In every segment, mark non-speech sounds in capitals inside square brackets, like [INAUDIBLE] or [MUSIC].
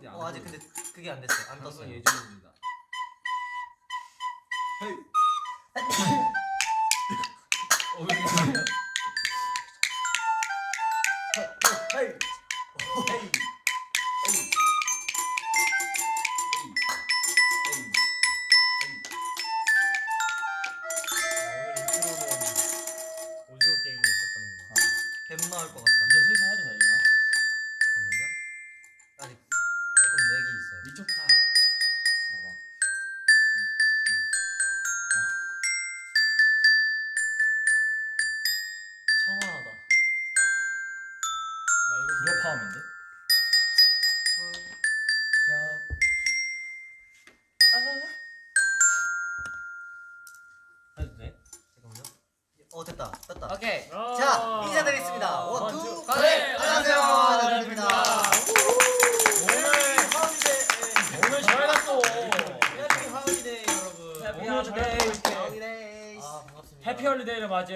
했는데 안어 아직. 근데 그게 안 됐어요. 안 떴어요. 예정입니다. 헤이. [LAUGHS]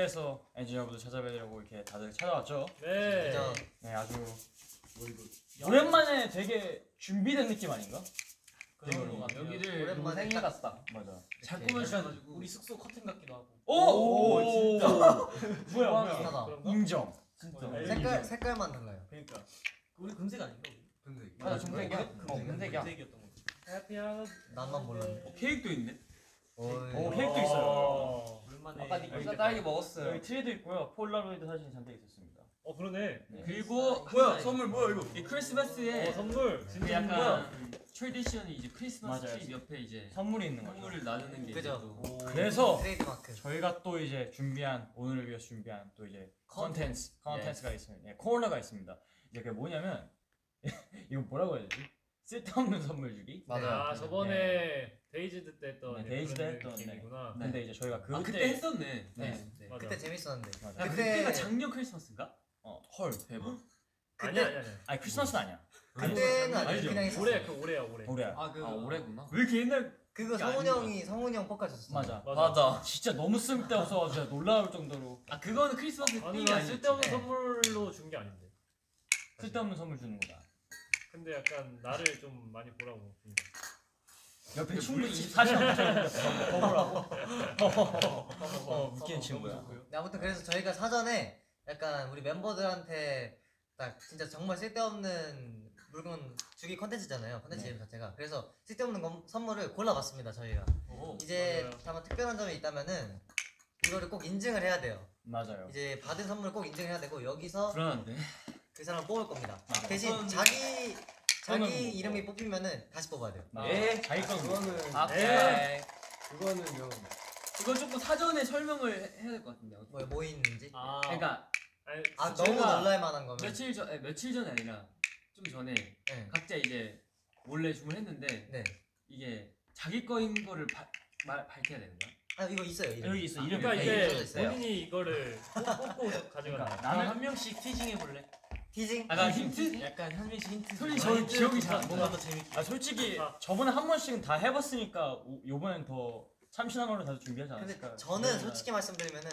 맞이해서 엔지니어분들 찾아뵈려고 이렇게 다들 찾아왔죠. 네. 네, 아주 오랜만에 되게 준비된 느낌 아닌가? 그런 것 같아요. 여기를 오랜만에 생일 같다. 맞아. 잘 이렇게 꾸며주셔가지고 우리 숙소 커튼 같기도 하고. 오, 진짜. [LAUGHS] 뭐야, 뭐야? 비슷하다. 그런가? 인정. 진짜. 네. 색깔 색깔만 달라요. 그러니까. 우리 금색 아닌가? 근데 맞아, 금색이야. 금색? 어, 금색이야. 금색이었던 거. 해피 하 나만 몰랐네. 케이크도 있네. 오, 어이. 케이크도 있어요. 어, 오랜만에 아까 니콜 니콜 딸기 먹었어요. 여기 트리도 있고요. 폴라로이드 사진이 잔뜩 있었습니다. 어 그러네. 네. 그리고 뭐야 선물 뭐야 이거? 이 크리스마스에 어 선물. 그 진짜 약간 tradition이 이제 크리스마스 맞아요. 트리 옆에 이제 선물이 있는 거죠. 선물을 나누는 게 이제 그죠. 또 그래서 트레이드 마크. 저희가 또 이제 준비한 오늘을 위해서 준비한 또 이제 컨텐츠 컨텐츠가. 있습니다. 예, 코너가 있습니다. 이제 그게 뭐냐면 [LAUGHS] 이거 뭐라고 해야 되지? 쓸데없는 선물 주기. 맞아요. 아 저번에 Dazed 때 했던 네, Dazed 그런 했던, 네. 느낌이구나. 근데 이제 저희가 그때 아 그때 했었네. 네. 네. 맞아. 그때 재밌었는데. 맞아. 아, 그때- 그때가 작년 크리스마스인가? 어, 헐 대박. 아니야 아니야 아니야. 아니 크리스마스는 아니야. 그때는 아니. 그냥. 올해 그 올해야 올해. 올해야. 아그 올해구나. 왜 이렇게 옛날 그거 성훈 형이 성훈 형 줬었어. 맞아. 맞아. 진짜 너무 쓸데없어가지고 진짜 놀라울 정도로 아 그거는 크리스마스 아니 나. 쓸데없는 네. 선물로 준 게 아닌데. 쓸데없는 선물 주는 거다. 근데 약간 나를 좀 많이 보라고. 옆에 충분히 24시간 더 보라고. 어, 웃기는 친구야. 네, 아무튼 그래서 저희가 사전에 약간 우리 멤버들한테 딱 진짜 정말 쓸데없는 물건 주기 컨텐츠잖아요. 컨텐츠 네. 이름 자체가. 그래서 쓸데없는 건- 선물을 골라봤습니다. 저희가. 오. 이제. 다만 특별한 점이 있다면은 이거를 꼭 인증을 해야 돼요. 맞아요. 이제 받은 선물을 꼭 인증해야 되고 여기서 불안한데. 그 사람을 뽑을 겁니다. 대신 자기 저는 자기 뭐- 이름이 뽑히면은 다시 뽑아야 돼요. 맞아. 에? 자기 건 그거는 아, 네. 그거는요. 이건 조금 사전에 설명을 해야 될 것 같은데. 뭐, 뭐 있는지. 아. 그러니까 아니, 아 제가 너무 놀랄 만한 거면. 며칠 전 아니, 며칠 전이 아니라 좀 전에 네. 각자 이제 몰래 주문했는데 네. 이게 자기 거인 거를 바, 말, 밝혀야 되는 거야? 아 이거 있어요. 이름. 여기 있어 이름. 그러니까 네, 이제 써져 있어요. 본인이 이거를 뽑- 뽑고 가져가는 그러니까 거야. 나는 한 명씩 티징해 볼래? 티징. 아, 나 힌트? 약간 한 명씩 힌트. 솔직히 좀. 저는 힌트 기억이 잘 안 나요. 더 재밌게. 아 솔직히 아. 저번에 한 번씩은 다 해봤으니까 오- 요번엔 더 참신한 걸로 다들 준비하지 근데 않았을까? 저는 솔직히 말씀드리면은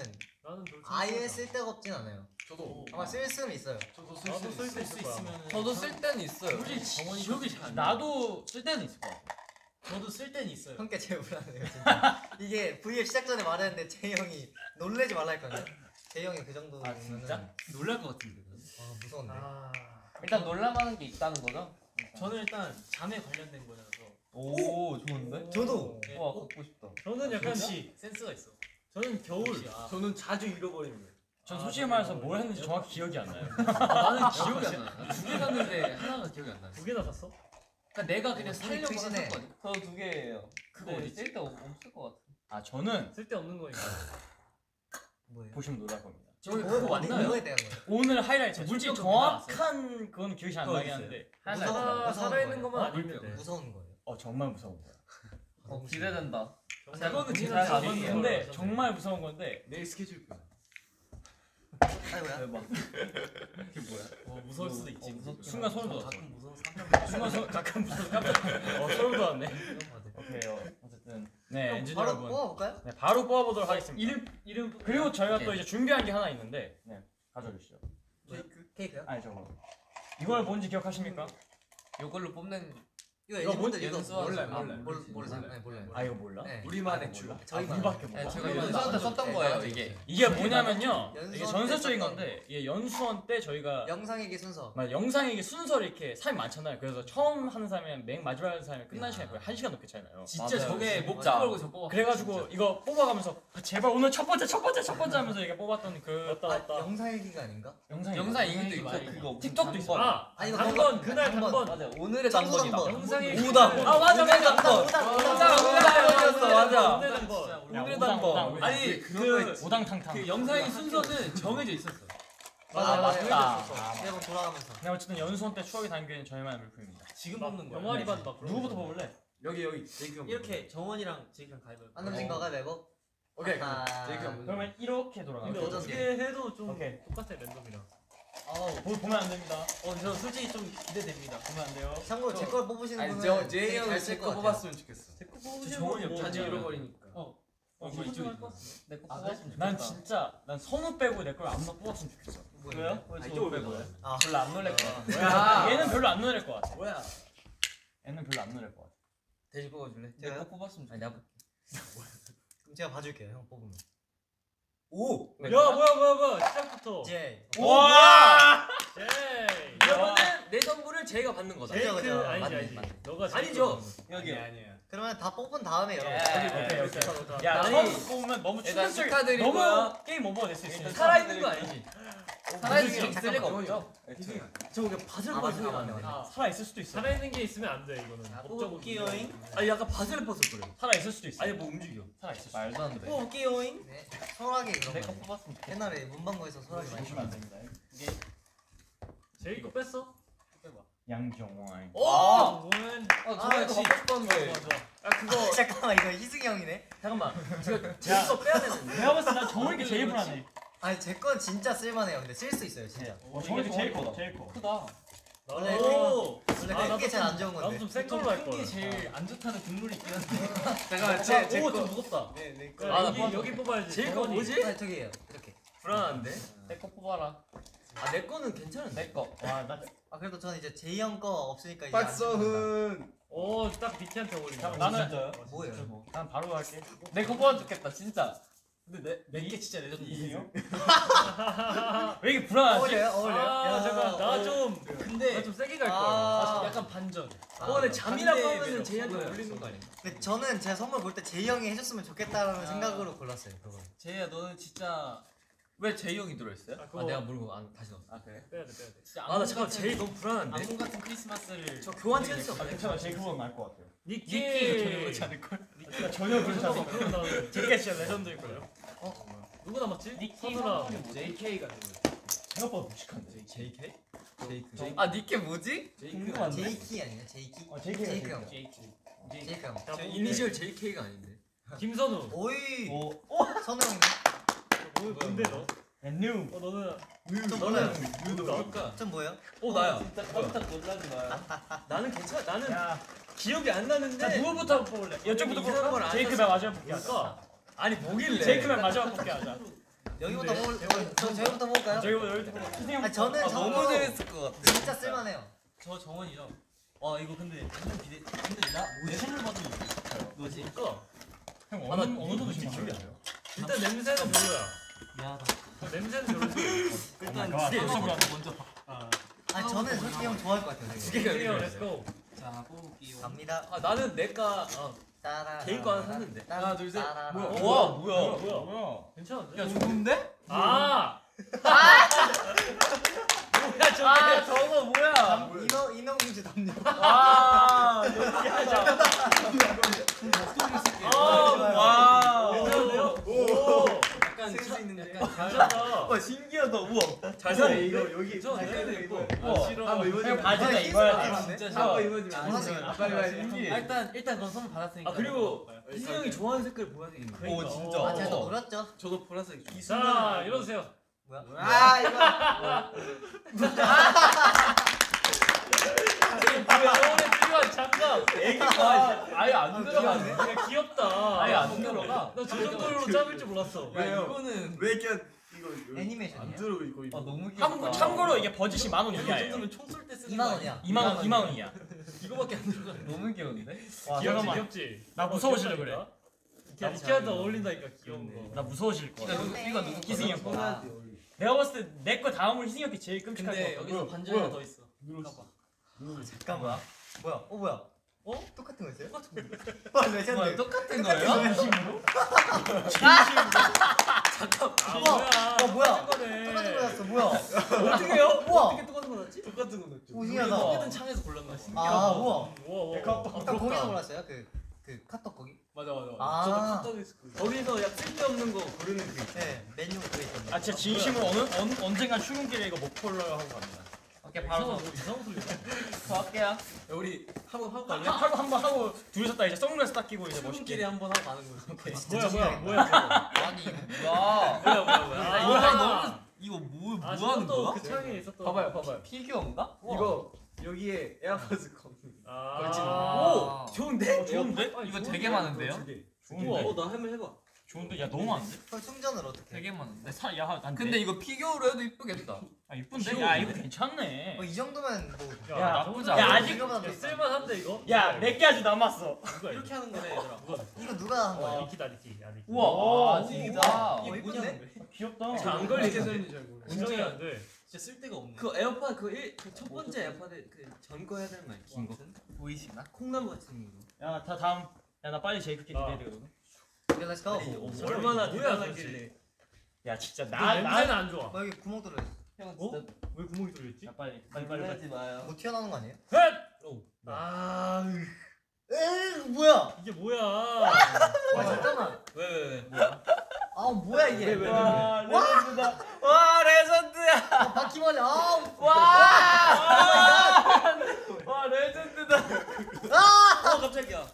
아예 쓸데가 없진 않아요. 저도 아마 쓸 수는 있어요. 저도 나도 쓸수 있을 거야. 있으면. 저도 쓸 때는 있어요. 솔직히 정원이 기억이 잘안 나. 나도 쓸 때는 있을 것 같아. 저도 쓸 때는 있어요. 형께 제일 불안해요. [LAUGHS] 이게 V앱 시작 전에 말했는데 제 형이 놀래지 말라 했거든요. 제 형이 그 정도면 아, 진짜? 놀랄 것 같은데. 아 무서운데. 아. 일단 놀랄만한 게 있다는 거죠? 저는 일단 잠에 관련된 거라서. 오 좋은데? 저도. 네. 와 갖고 싶다. 저는 약간 역시 센스가 있어. 저는 겨울 아. 저는 자주 잃어버리는 거예요. 전 아, 솔직히 저는 말해서 뭐- 뭘 했는지 정확히 기억이 안 나요. 나는 [LAUGHS] 기억이 안 나. 두 개 샀는데 하나가 기억이 안 나. 두 개나 샀어? 그러니까 내가 그냥 어, 살려고 크시네. 샀거든. 저도 두 개예요. 그거 근데 어딨지? 쓸데 없을 것 같아. 아 저는 쓸데없는 거니까. 뭐예요? 보시면 놀랄 겁니다. 저기 뭐, 그거 뭐, 맞나요? 뭐에 대한 거예요? 오늘 하이라이트 저 물질 정확한 그건 기억이 잘 안 나긴. 한데 무서워. 무서운 살아있는. 것만 어, 아니면 돼. 무서운 거예요. 어 정말 무서운 거야. 너무 기대된다. 정말 그거는 재밌어요. 거야. 근데. 정말 무서운 건데 내일 스케줄 표. 아이고야. 대박. 그게 뭐야? 어, 무서울 수도 있지. 어, 무섭죠. 순간 소름 돋았어. 가끔 무서운 깜짝 순간 소 [LAUGHS] 가끔 무서워 깜짝. 어 소름 돋았네. 오케이 어, 네 엔지니어 바로 여러분 뽑아볼까요? 네 바로 뽑아보도록 하겠습니다. 이름 이름 그리고 저희가 또 네. 이제 준비한 게 하나 있는데 네 가져주시죠. 케이크? 케이크요? 아니 저거 이걸 뭔지 기억하십니까? 이걸로 뽑는 이거 이거 애니분들 뭔- 이거 연수하죠. 몰라요. 몰라요. 몰라요. 몰- 모르세요? 네, 몰라요. 아 이거 몰라? 네. 우리만의 줄. 저희 아, 우리밖에 몰라. 네, 제가 우리만 연수한테 썼던 네, 거예요. 이게. 이게 뭐냐면요. 이게 때 전설적인 건데 이게 연수원 때 저희가 영상얘기 순서. 막 영상에게 순서를 이렇게 사람이 많잖아요. 그래서 처음 하는 사람이랑 맨 마지막 하는 사람이 끝난 시간이 거의 한 시간 넘게 차이나요. 진짜. 저게 목 진짜. 걸고 저 뽑아. 그래가지고 이거 뽑아가면서 아, 제발 오늘 첫 번째 첫 번째 첫 번째 하면서 이렇게 뽑았던 그 아, 영상 얘기가 아닌가? 영상 얘기도 있고 틱톡도 있어. 아, 아니, 이거 단번 그날 단번. 맞아 오늘의 단번이다. 오답. 아 맞아 맞아. 오당, 오당, 오당, 오당. 오당. 단번이었어, 맞아. 오늘 단번. 야, 오늘의 오당, 단번. 오당. 아니 그, 오당탕탕. 그 영상의 순서는 정해져 있었어. 맞아, 아, 맞아. 맞다. 매번 돌아가면서. 네 어쨌든 연수원 때 추억이 담겨 있는 저희만의 물품입니다. 지금 뽑는 거야. 영화리 반막 그런 누구부터 거. 뽑을래? 여기 여기 제이크 형. 이렇게 정원이랑 제이크랑 가위바위보. 안 넘진 거가 매번. 오케이 아. 제이크 형. 그러면 이렇게 돌아가. 근데 어떻게 해도 좀. 똑같아 랜덤이랑. 보, 보면 안 됩니다. 어, 저 솔직히 좀 기대됩니다. 보면 안 돼요. 참고로 제 걸 뽑으시는 아니 분은 저 제이 형이 제거. 뽑았으면 좋겠어. 제거 저 정원이 뭐 자주 잃어버리니까. 어. 어, 이거 이쪽이 이쪽이 내거 아, 뽑았으면 난 좋겠다. 진짜 난 선우 빼고 내 걸 아무나 뽑았으면 좋겠어. 뭐예요? 왜 아, 선우 이쪽을 빼고? 아. 별로 안 놀랄 것 같아. 뭐야? [LAUGHS] 얘는 별로 안 놀랄 것 같아. 뭐야? 얘는 별로 안 놀랄 것 같아. 대신 뽑아줄래? 내거 뽑았으면 좋겠어. 아니 내가 [LAUGHS] 그럼 제가 봐줄게요 형 뽑으면. 오. 야 뭐야 뭐야 뭐야 시작부터. 이제 와! 제이. 그러면은 내 선물을 제이가 받는 거다. 제이크. 아니지 아니지. 맞네. 너가 제이크 아니죠. 받는 거. 여기요. 아니야. 그러면 다 뽑은 다음에 여러분. 예. 오케이, 오케이. 좋다, 좋다. 야, 처음 뽑으면 너무 일단 충격적이 축하드리고요. 너무 게임 오버가 될 수 있으니까. 살아있는 거 아니지? 살아있는 잠깐만, 게 있을 리가. 없죠. 저 그냥 아, 맞네. 아, 살아 있을 수도 있어. 살아 있는 게 있으면 안 돼 이거는. 뽑을게요잉. 아니 약간 뻗을 거래. 살아 있을 수도 있어. 아니 뭐 움직여. 살아 있을 수도 말도 안 돼. 뽑을게요잉. 네. 소라게 내거 거. 뽑았으면. 옛날에 문방구에서 소라게 많이 보시면 안 됩니다. 이게 제이 거 뺐어? 양정원. 오! 아! 은 아, 저거 이거 받고 싶었는데. 아 그거 [LAUGHS] 잠깐만 이거 희승이 형이네. 잠깐만. 야, 제이 거 빼야 되는데. [LAUGHS] 내가 봤을 때난 정원이 제일 불안해. 아니 제 건 진짜 쓸만해요. 근데 쓸 수 있어요 진짜. 어, 정원이 제일 커. 제일 커. 크다. 원래 오. 원래 아, 그게 나도 제일 안 좋은 건데. 나도 좀센 걸로 할 거야. 안 좋다는 국물이 있긴 한데. 잠깐만 [LAUGHS] 제- 제, 제 오, 거. 좀 무겁다. 네, 네. 아, 아, 여기 나 여기 뽑아야지. 거 정원이. 뭐지? 아 저기예요. 이렇게. 불안한데? 내 거 뽑아라. 아 내 거는 괜찮은데. 내 거. 와, 나 아 그래도 저는 이제 제이 형거 없으니까 이제 안 박서훈. 오 딱 비키한테 어울린다. 잠깐만, 나는- 진짜요? 뭐예요? 난 바로 할게. 내거 뽑아줬겠다 진짜. 근데 내게 진짜. 이세요? [LAUGHS] 왜 이렇게 불안하지? 어울려요? 어울려요? 아 야, 잠깐 나 좀 근데 나 좀 세게 갈 아. 거야. 약간 반전. 아, 어, 근데 잠이라고 하면은. 제이한테. 어울리는 거 아니야? 근데 저는 제 선물 볼 때 제이 형이 해줬으면 좋겠다라는 아. 생각으로 골랐어요. 그거. 제이야 너는 진짜 왜 제이 형이 들어있어요? 아, 그거- 물고 안 다시 넣었어. 아 그래? 빼야 돼 빼야 돼. 진짜 아나 잠깐 제이 너무 불안한데. 악몽 같은 크리스마스를 저 교환 찬스 아, 괜찮아. 제일 그건 나을 것 같아요. 니키. 니키가 전혀 그렇지 않을 걸. 나 전혀 그렇지 않아. 그러면 제가 진짜 레전드일 걸요. 어? 누구 남았지? 니키 서준아. JK가 생각보다 무식한데. JK? 제이크. 저- 아 니키 뭐지? 궁금한데? 제이키 아니에요? 제이키? 어, 제이키가 제이크 제이크. 형. JK. 제이크 형. 뽑을게. 이니셜 JK가 아닌데. 김선우. 오이. 오, 선우 형님. 뭐 뭔데 너? 뉴. 어 너는 좀 몰라요. 누가? 좀 뭐예요? 어 나야. 진짜 깜짝 놀라지 마. [LAUGHS] 나는 괜찮아. 나는 야, 기억이 안 나는데. 자 누구부터 뽑을래? 이쪽부터 이상한 뽑을까? 걸안 제이크 맨 마지막 하자. 뭘까? 아니 뭐길래? 제이크 맨 마지막 볼게 하자. 여기부터? 먹을. 저 저희부터 먹을까요? 저기부터 여기부터 볼게. 희승이 아 저는 아, 너무 재밌을 것 같아. 진짜 쓸만해요. 저 정원이죠. 와 이거 근데 완전 기대. 근데 나내 선물 받으면 너지? 뭘까? 형 아, 나 어느 어느 정도 지금 기억이 안 나요? 일단 냄새는 별로야. 미안하다. 어, 냄새는 별로지. 일단 아, 두개 먼저 먼저 봐. 아, 아 저는 솔직히 형 좋아할 것 같아요. 두. 개가 이렇게 let's go. 자 뽑을게요. 갑니다. 아 나는 내가 어. 개인 거 하나 샀는데. 하나, 둘, 셋. 뭐야? 어, 우와, 뭐야? 뭐야? 뭐야? 괜찮은데? 야 좋은데? 아. 뭐야 저게? 아 저거 뭐야? 인어 인어 공주 담요. 아 [LAUGHS] 아, 괜찮은데요? 오. 약간 쓸수 있는데. 괜찮다. 신기하다. 우와. 잘 샀네. 이거 여기 괜찮은데? 이거 아, 싫어. 한번 입어주면 아, 입어야 아, 돼. 진짜 아, 싫어. 한번 입어주면 안 돼. 아, 빨리 빨리. 신기해. 일단 일단 넌 선물 받았으니까. 아 그리고 희승이 형이 좋아하는 색깔 보여드리는 거. 그러니까. 오 진짜. 아 제가 또 노렸죠. 저도 보라색. 자 이러세요. 뭐야? 아 이거. [LAUGHS] 병원에 필요한 장갑. 애기 아, 아예 안 들어가네. 야 귀엽다. 아예 안 들어가. 나저 정도로 짧을 줄 몰랐어. 야 이거는 왜 이렇게 이거 애니메이션이에요. 들어 이거 아 이거 너무 귀엽다. 참고, 참고로 이게 버짓이 만 원이 총쏠 때 쓰는 2만 거 원이야. 2만 원 2만 원이야. [LAUGHS] 이거밖에 안 들어가. 너무 귀여운데? 와 귀엽지. 나 무서워지려 그래. 잘 어울린다니까 귀여운 거. 나 무서워질 거야. 이거 누구 희승이 형 거. 아, 내가 봤을 때 내 거 다음으로 희승이 형이 제일 끔찍할 근데 것 같아. 여기서 반전이 더 있어. 잠깐만. 뭐야? 어 뭐야? 어? 똑같은 거 있어요? 똑같은 거. 와 [LAUGHS] 뭐야 레전드. 똑같은 거예요? [LAUGHS] 잠깐. 아. 뭐야? 어 뭐야? 똑같은 거였어. 뭐야? 어떻게요? 우와. [LAUGHS] 어떻게 똑같은 거 났지? 똑같은 거. 오 신기하다. 똑같은 창에서 골랐나? 아 우와. 우와 우와. 아까 거기서 골랐어요? 그, 그 카톡 거기? 맞아 맞아. 맞아. 아. 저도 카톡에 있을 거예요. 거기서 약 쓸데없는 거 고르는 그 있어. 네 메뉴 그게 있던데 아 진짜 진심으로 어느 언, 언젠가 출근길에 이거 목폴러 하고 갑니다. 오케이 바로 이상한 이상한 소리. 저 [LAUGHS] 할게요. 야, 우리 하고 하고 갈래? 하- 하루 한번 하고 둘이서 딱 이제 선글라스 딱 끼고 이제 멋있게. 한번 하고 가는 거지. 뭐야 뭐야 뭐야. [LAUGHS] 아니 뭐야? 뭐야 뭐야 뭐야. 아, 이거 아. 너무 이거 뭐, 뭐아 하는 저것도 거야? 그 창에 있었던. 봐봐요 봐봐요. 피규어인가? 이거 여기에. 아. 걸치는 거. 오 좋은데? 어, 좋은데? 아니, 이거 좋은데? 되게 많은데요? 두 개. 좋은데? 어, 나 한번 해봐. 좋은데? 야 너무 많은데? 그럼 충전을 어떻게? 해? 되게 많은데. 사, 야, 난 근데 이거 피규어로 해도 이쁘겠다. 아 이쁜데? 야 이거 괜찮네. 뭐이 정도면 뭐 야, 야, 나쁘지 않아. 야, 아직- 이거보다 쓸만한데 이거? 야 몇 개 아직 남았어. 누가 이거? 이렇게 하는 거네, 얘들아. 누가? 이거 누가 한 아, 거야? 니키다 니키. 야 니키. 우와. 아, 오, 진짜. 어, 이쁜데? 귀엽다. 잘안 걸리겠네. 되는지. 운전이 안 돼. 진짜 쓸데가 없네. 그 에어팟 그첫 번째 에어팟에 그전거 해야 되는 거 있지? 긴 거. 보이시나? 콩나물 같이 생긴 거. 야 다 다음. 야 나 빨리 제이크 아. 기대해야 되거든. 오케이 let's go. 아니, 어, 저런 얼마나 뭐야, 대단하길래. 야 진짜 나나 냄새는 나. 안 좋아. 뭐 여기 구멍 뚫려 있어. 형 어? 왜 구멍이 뚫려 있지? 야 빨리 빨리 빨리 빨리. 하지 마요. 뭐 튀어나오는 거 아니에요? 헷! 오. 아 에이 뭐야? 이게 뭐야? 와 잠깐만. 왜왜 왜? 아 뭐야 이게? 왜, 왜, 왜? 와 레전드다. 와 레전드야. 아 바퀴벌레. 아와 레전드다. 어 깜짝이야.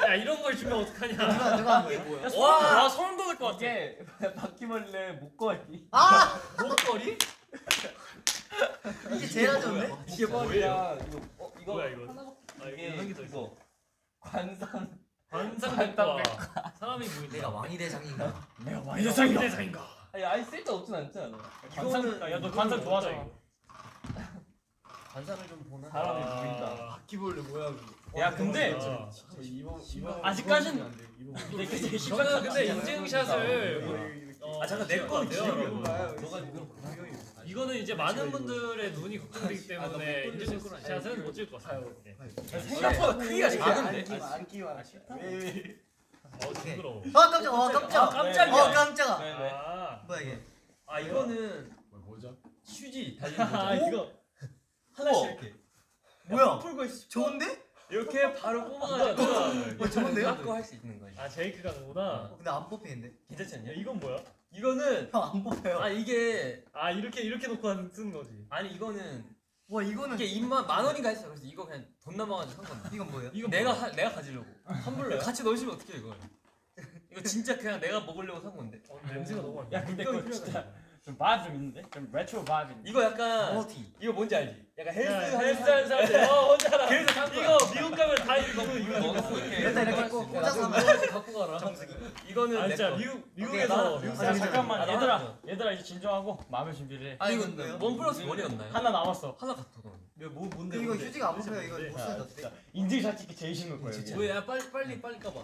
야 이런 걸 주면 어떡하냐? 누가 누가 한 이게 거야? 뭐야? 야, 와 소름 돋을 것 같아. 이게 바퀴벌레 목걸이. 아 [LAUGHS] 목걸이? 이게 제일 안 좋은데? 이게 뭐야? 이거 어 이거 뭐야 이거? 하나밖에 아 이게 더 있어. 이거 관상. 관상백과 사람이 보인다. 내가 왕이 대장인가? 내가 대상이다. 대상인가? 아니 아예 쓸데 없진 않잖아. 관상. 야너 관상 좋아하잖아. 관상을 좀 보나? 사람이 아. 보인다. 바퀴벌레 뭐야 그거. 야 근데 아. 이번 못 되게 저는 근데. 인증샷을 어, 아 잠깐 내 거는 같아요. 이거는 이제 많은 분들의 눈이 걱정되기 아, 나 때문에 목걸이 인증샷은 못 찍을 것 같아요. 네. 생각보다 크기가 작은데. 안 끼워. 어 징그러워. 아 깜짝. 아 깜짝. 아, 깜짝이야. 어 깜짝아. 네, 네. 아, 뭐야 이게? 아 이거는 뭐죠? 휴지 달린 아 거죠. 이거 하나씩 이렇게. 뭐야? 풀고 있어. 좋은데? 이렇게 바로 뽑아가지고 뭐 좋은데요? 갖고 할 수 있는 거지. 아 제이크 가는구나. 근데 안 뽑히는데? 괜찮지 야 않냐? 이건 뭐야? 이거는 형 안 뽑혀요. 아 이게 아 이렇게 이렇게 놓고 쓰는 거지. 아니 이거는 와 이거는 이게 입만 만 원인가 했어. 그래서 이거 그냥 돈 남아가지고 산 건데. 이건 뭐예요? 이건 내가? 하, 내가 가지려고. 환불래? 같이 넣으시면 어떡해 이거. 이거 진짜 그냥 내가 먹으려고 산 건데. 어, 냄새가 너무 안 나. 야 근데 그거 진짜 좀 vibe 좀 있는데? 좀 레트로 vibe 있는데? 이거 약간 멀티. 이거 뭔지 알지? 약간 헬스 야, 하는 헬스 하는 사람들 어 혼자 알아. 그래서 산 거야. 이거 미국 가면 다 이거 이거 이렇게. 일단 이렇게 꽂- 꽂아서 갖고 가라. 정수기. 이거는 아 내 진짜 거. 미국 미국에서 나- 미국 야 사람 잠깐만 아, 얘들아. 얘들아 이제 진정하고 마음의 준비를 해아 뭐예요? one plus one이었나요? 하나 남았어 하나 같아. 뭐 뭔데? 이거 휴지가 안 뽑혀요. 이거? 못 야, 쓰는데 진짜? 인증샷 찍기 제일 쉬운 거야 여기 뭐야 빨리 빨리 빨리 까봐.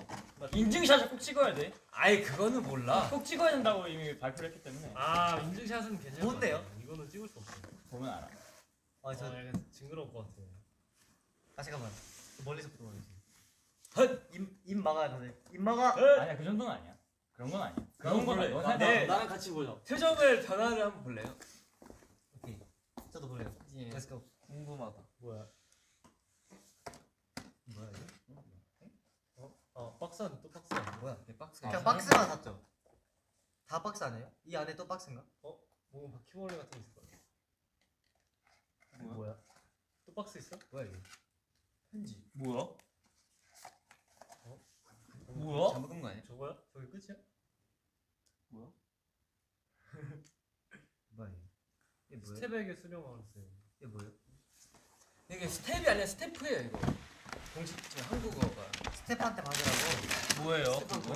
인증샷을 꼭 찍어야 돼. 아이 그거는 몰라. 꼭 찍어야 된다고 이미 발표를 했기 때문에 아 인증샷은 괜찮아. 뭔데요? 이거는 찍을 수 없어. 보면 알아. 아, 저, 아 약간 징그러울 것 같아. 아 잠깐만. 멀리서부터 말해야지. 헛! 입, 입 막아야 다들. 입 막아. 아니야 그 정도는 아니야. 그런 건 아니야. 그런 건 걸로 아니야. 네. 나랑 같이 보자. 표정을 변화를 한번 볼래요? 오케이. 저도 볼래요. 예. Let's go. 궁금하다. 뭐야? 뭐야 이거? 어 박스 안에 또 박스 안에. 뭐야? 네, 박스. 그냥 박스만 샀죠. 다 박스 아니에요? 이 안에 또 박스인가? 뭔가 바퀴벌레 같은 게 있을 거야. 뭐야? 뭐야? 또 박스 있어? 뭐야 이거? 편지. 뭐야? 뭐야? 잘못 든거 아니야? 저거야? 저게 끝이야? 뭐야 [LAUGHS] 이거? 이게 뭐야? 스텝에게 수령하세요. 이게 뭐예요? 이게 스텝이 아니라 스태프예요 이거. 공식 지금 한국어가. 스텝한테 받으라고. 뭐예요? 그거?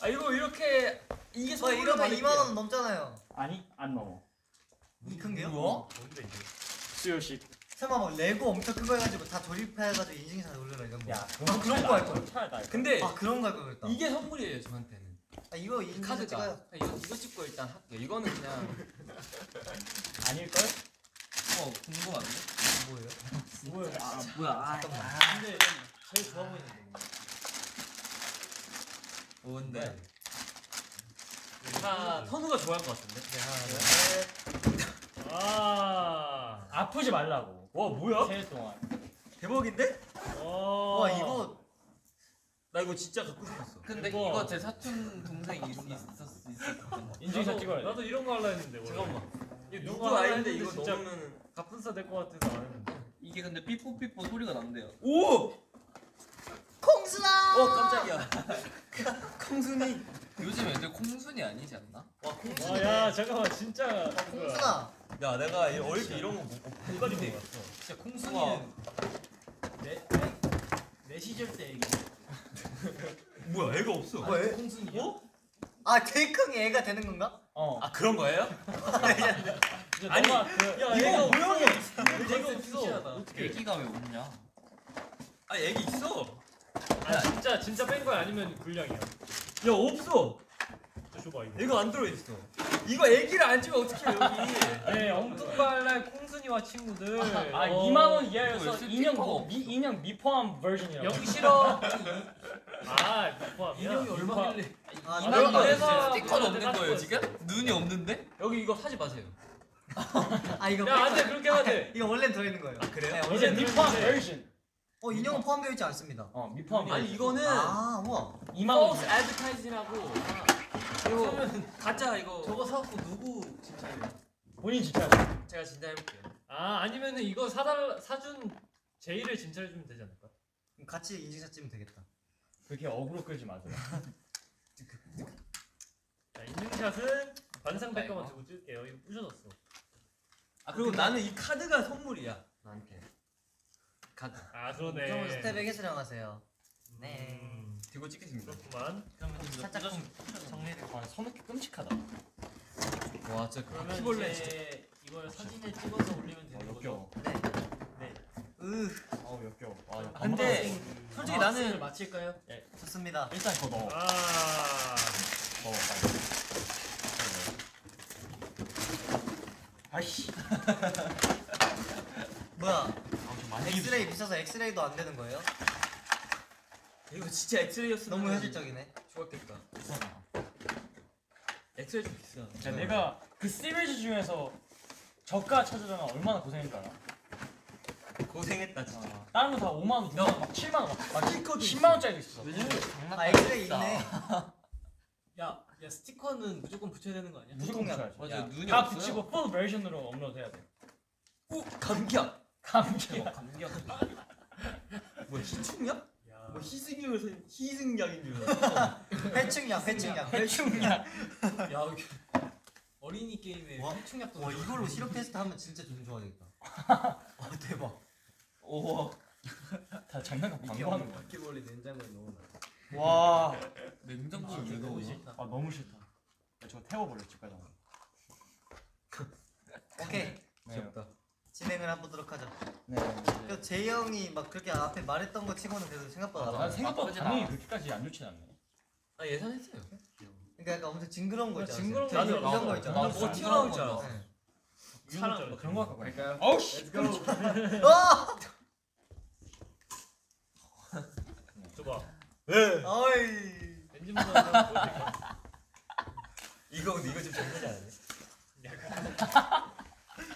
아 이거 이렇게 이게 저 선물로 이러면 받을게요. 2만 원 넘잖아요. 아니 안 넘어. 이큰 게요? 뭐야? 뭔데 이게? 수요식 설마 막 레고 엄청 큰 거 해가지고 다 조립해가지고 인증샷 올려라 이런 거. 야 아, 그런 거할 걸. 차라리 나 근데 아 그런 거 할 걸 그랬다. 이게 선물이에요 저한테는. 아 이거 인증샷 카드가. 찍어요. 이거 이거 찍고 일단 할게요. 이거는 그냥 아닐걸? 어 궁금한데. 뭐예요? 뭐야? 아 뭐야? 아, 근데 제일 좋아 보이는 거. 뭔데? 아 선우가 좋아할 것 같은데. 네 하나 둘 셋. 아. 아프지 말라고. 와 뭐야? 세일 동안. 대박인데? 와와 이거 나 이거 진짜 갖고 싶었어. 근데 이거- 이거 제 사촌 동생이 있, 있었 있었거든. 인증샷 찍어야 돼. 나도 이런 거 할라 했는데. 원래. 잠깐만. 누구 아이인데 이거 진짜- 넣으면은 갑분싸 될 것 같아서 안 했는데. 이게 근데 삐뽀삐뽀 소리가 난대요. 오! 콩순아. 어 깜짝이야. [LAUGHS] 콩순이. 요즘 애들 콩순이 아니지 않나? 와 콩순이. 아야 잠깐만 진짜. 뭐야. 콩순아. 야 내가 이 어릴 때 이런 거 못. 못 가지고 왔어. 진짜 콩순이는 내, 내, 내 시절 때 얘기. [LAUGHS] 뭐야 애가 없어. 왜? 콩순이. 어? 아 데이크이 애가 되는 건가? 어. 아 그런 거예요? [LAUGHS] 아니, 그 야 이거 애가 모양이 내가 신기하다. 없어. 애기가 왜 없냐? 아 애기 있어. 아 진짜 진짜 뺀 거야 아니면 불량이야? 야 없어. 이거. 안 들어 있어. 이거 애기를 안 주면 어떡해 여기. 네 엉뚱발랄 콩순이와 친구들. [LAUGHS] 아 어, 2만 원 이하여서 인형 스티커가 뭐, 미, 인형 미포함 버전이라고. 영 싫어. 아 미포함이야. 인형이 얼마길래? 아 아, 이거 그래서 스티커는 없는 거예요. 지금? 눈이 없는데? 여기 이거 사지 마세요. [LAUGHS] 아 이거 야 안 돼 그렇게 하면 돼. 이거 원래 들어있는 거예요. 그래요? 네, 이제 미포함 버전. 어 인형은 포함되어 있지 않습니다. 어 미포함. 아니 이거는 아 우와. 2만 원. false advertising하고 이거 가짜 이거 저거 사갖고 누구 진짜 이거? 본인 진짜. 제가 진짜 해볼게요. 아 아니면은 이거 사달 사준 제이를 진찰해주면 되지 않을까? 그럼 같이 인증샷 찍으면 되겠다. 그렇게 어그로 끌지 마세요. 자 인증샷은 반상 이거? 백과만 들고 찍을게요. 이거 부셔졌어. 아 그리고 나는 이 카드가 선물이야 나한테. 카드. 아 그럼 그러네. 스텝에게 수령하세요. 네. 음, 들고 찍겠습니다. 그렇구만. 그러면 살짝 좀 정리를. 아 선우기 끔찍하다. 와 진짜 그러면 바퀴벌레 진짜. 이제 이걸 사진에 찍어서 올리면 어 되는 거죠? 역겨워. 네. 으 어우 역겨워. 와, 이거 아, 근데 솔직히 아, 나는 마칠까요? 좋습니다. 일단 그거 넣어. 아 넣어 빨리. 아이씨. [LAUGHS] 뭐야? 많이. 엑스레이 비싸서 엑스레이도 안 되는 거예요? 이거 진짜 엑스레이였으면 너무 현실적이네. 좋았겠다. 엑스레이 좀 비싸. 자, 내가 그 시리즈 중에서 저가 찾으려면 얼마나 고생했다. 고생했다 진짜. 아, 다른 거 다 5만 원, 6만 원, 막 7만 원, 막, 막 스티커도 10만 원짜리도 있어. 아 엑스레이 있네. 야, 야 스티커는 무조건 붙여야 되는 거 아니야? 무조건. 붙여야지. 맞아 야, 눈이 다 없어요. 붙이고 full 버전으로 업로드해야 돼. 오 감기야. 감기. 감기야. 뭐야 회충약? 야, 뭐 희승약을 희승약인 줄 알았어. 회충약 회충약. 해충이야. 야 어린이 게임에 와. 해충약도 와 이걸로 시력 테스트 하면 진짜 기분 좋아지겠다. [LAUGHS] 와 대박. 오. 다 장난감 광고하는 거야. 바퀴벌레 냉장고에 넣어놔. 와. 냉장고 아, 왜 넣어? 싫다. 아 너무 싫다. 야, 저거 태워버려 집까지. [LAUGHS] 오케이 네. 귀엽다. 진행을 해보도록 하죠. 네. 그 제이 형이 막 그렇게 앞에 말했던 거 치고는 그래도 생각보다 아, 난 나쁘지 생각보다 반응이. 그렇게까지 안 좋진 않네. 아 예상했어요. 그러니까 약간 엄청 징그러운 거 있잖아. 징그러운 거 이런 있잖아. 나 뭐가 안 튀어나올 줄 알았어. 네. 사람 그런 거 갖고 갈까요? 어우 씨. 아! [LAUGHS] [LAUGHS] 줘봐. 어이. 엔진 모드 보여줄까? [LAUGHS] 이거 근데 이거 좀 장난이 아니야?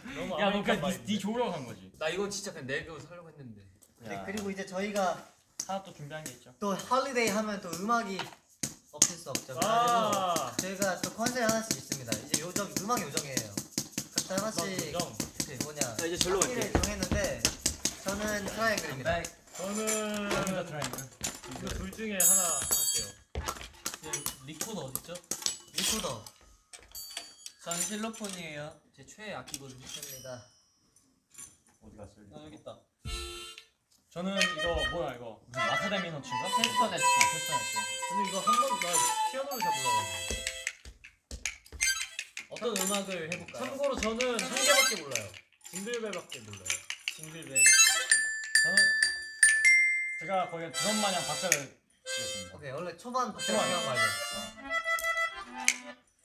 너무 야, 너 American 그냥 네, 마인드. 네 좋으려고 한 거지. 나 이거 진짜 그냥 내고 살려고 했는데. 네, 야, 그리고 이제 저희가 하나 또 준비한 게 있죠. 또 holiday 하면 또 음악이 없을 수 없죠. 그래가지고 아 저희가 또 컨셉 하나씩 있습니다. 이제 요정 음악 요정이에요. 각자 하나씩 정. 그 뭐냐 자 이제 절로 갈게. 정했는데 저는 트라이앵글입니다. 저는 감자 트라이앵글. 이거 둘 중에 하나 할게요. 리코더 어딨죠? 리코더 전 실로폰이에요. 제 최애 악기거든요. 있습니다. 어디 갔어? 아 여기 있다. 저는 이거 뭐야 이거 무슨 마카데미너츠인가? 테스터네츠. 아, 테스터네츠. 근데 이거 한 번나 피아노를 잘 몰라가지고. 어떤 음악을 해볼까요? 참고로 저는 한 개밖에 몰라요. 징글벨밖에 몰라요. 징글벨. 저는 제가 거기에 드럼 마냥 박자를 치겠습니다. 오케이 원래 초반 박자. 중요한 거 알죠?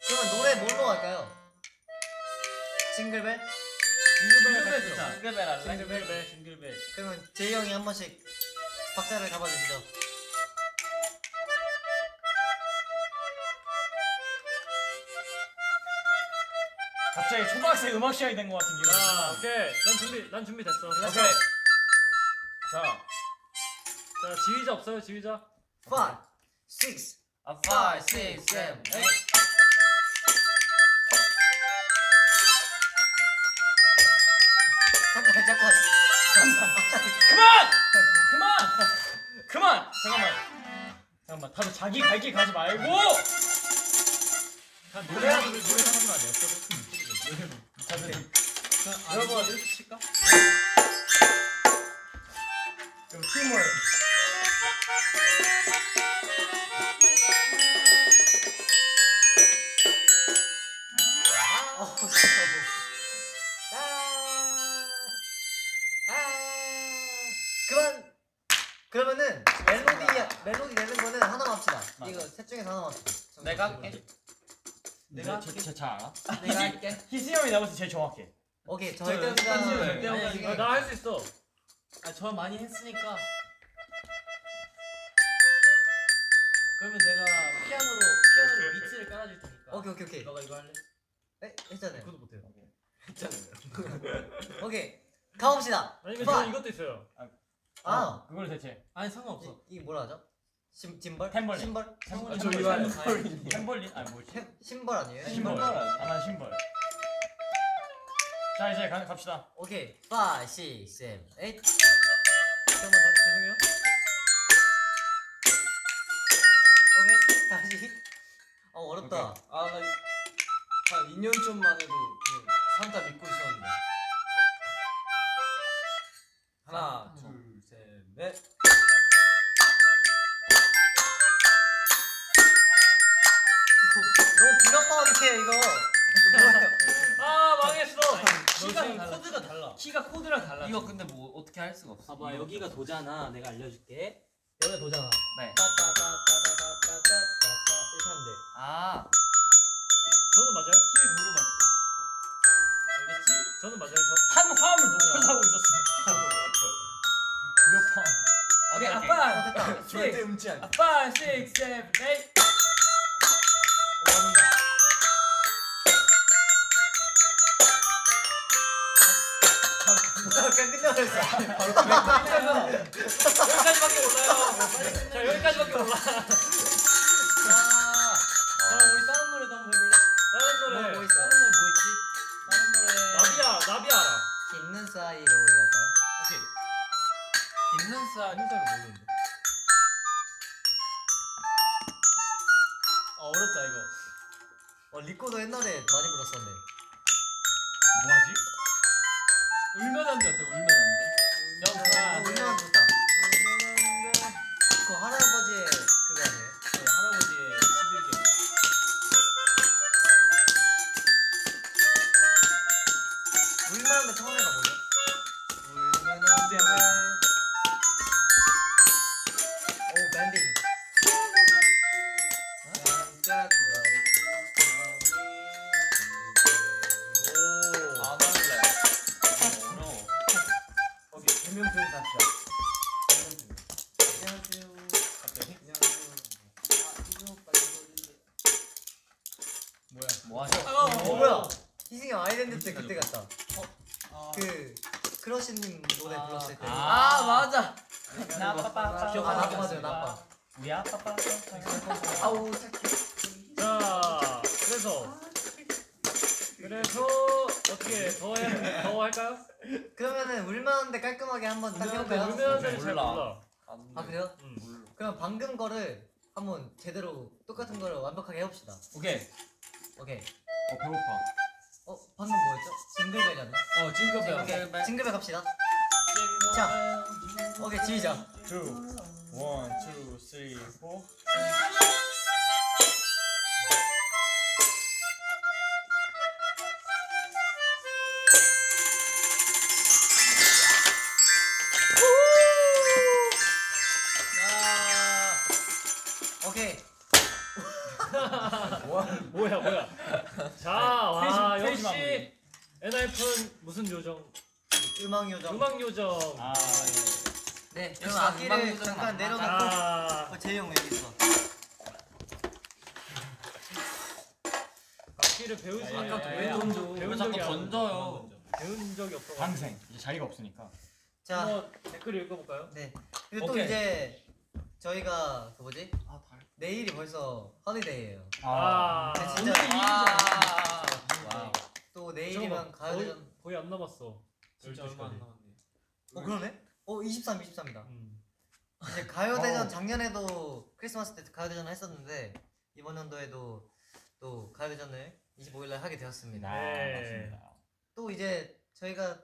그러면 노래 뭘로 할까요? 징글벨 좋다. 징글벨 할래? 징글벨, 징글벨. 그러면 제이 형이 한 번씩 박자를 잡아주시죠. 갑자기 초등학생 음악 시간이 된 것 같은 기분이 자, 드나? 오케이. 난 준비, 난 준비됐어. 오케이. 자, 자, 지휘자 없어요, 지휘자? 5, 6, 아, 5, 6, 7, 8 잠깐 잠깐. 그만! 그만! 그만! 잠깐만. 잠깐만. 다들 자기 갈 길 가지 말고! 다 노래 노래 노래 하는 거 아니었어? 다들 여러분 이렇게 칠까? 좀 팀을. 그러면은 멜로디 멜로디 내는 거는 하나만 합시다. 맞아. 이거 셋 중에서 하나만 합시다. 내가 할게 내가 제잘 알아? 내가 할게 희승이 형이 때 제일 정확해. 오케이 저 음감. 이게- 아, 나할 수 있어. 아, 저 많이 했으니까. 그러면 내가 피아노로 피아노로 비트를 깔아줄 테니까. 오케이 오케이 오케이. 너가 이거 할래? 네, 했잖아요. 그것도 못해요. 했잖아요. 오케이 가봅시다. 아니면 파- 저 이것도 있어요. 아 어, 그걸 대체. 아니 상관없어. 이, 이게 뭐라 하죠? 심 짐벌? 템벌린. 심벌? 템- 저 템벌린. 이거 할래. 템벌린. 템벌린? 아니 뭐지? 템- 심벌 아니에요? 심벌. 심벌 아니야? 아난 심벌. 자 이제 가, 갑시다. 오케이 5, 6, 7, 8 잠깐만, 나 죄송해요. 오케이 다시 어 어렵다 아나 한 2년 전만 해도 그 산타 믿고 있었는데. 하나, 둘, 어떡해 이거 뭐야 아 망했어 키가 코드가 달라 키가 코드랑 달라 이거 근데 뭐 어떻게 할 수가 없어 봐봐 여기가 도잖아 내가 알려줄게 여기가 도잖아 네 이렇게 하면 돼아 저는 맞아요? 키위 무릎아 알겠지? 저는 맞아요 저한 화음을 높여하고 있었어 무력화 오케이 아빠 절대 음치 아니야 아빠 6, 7, 8 오하는 거 그냥 끝내버렸어 여기까지밖에 몰라요. 자, 여기까지밖에 몰라. 아, 우리 다른 노래도 한번 해볼래? 다른 뭐, 노래. 뭐 있어요? 다른 노래 뭐 있지? 다른 노래. 나비야, 나비 알아. 있는 사이로 이거 할까요? 오케이. 있는 쌀 다른 노래 모르는데. 아 어렵다 이거. 어 리코도 옛날에 많이 불렀었는데 뭐하지? 울면 안 돼, 어때? 울면 안 돼. 어, 울면 좋다 그 할아버지의 그거 아니에요? 네, 할아버지의 11개. 울면한데 처음에 よくよかった。 해봅시다. 오케이. 오케이. 어 배고파. 어 방금 뭐였죠? 징글벨이었나? 어. 오케이. 징글벨 갑시다. 자. 자. 오케이 지휘자. 2, 내려놓고. 아, 어, 재용 여기 있어. 악기를 배우지 야, 배운 야. 적 배운 왜 자꾸 적이 안- 던져요? 배운 적이 없어. 방생 이제 자리가 없으니까. 자, 한번 댓글 읽어볼까요? 네. 그리고 또 오케이. 이제 저희가 그 뭐지? 아 달. 내일이 벌써 허니데이예요. 아, 네, 진짜 아. 또 내일이면 잠깐만, 가요대전. 거의 안 남았어. 진짜 12시 얼마 안. 남았네. 어 그러네? 어 23, 23이다. 음. 이제 가요대전. 작년에도 크리스마스 때 가요대전을 했었는데 이번 연도에도 또 가요대전을 25일 날 하게 되었습니다. 네. 맞습니다. 또 이제 저희가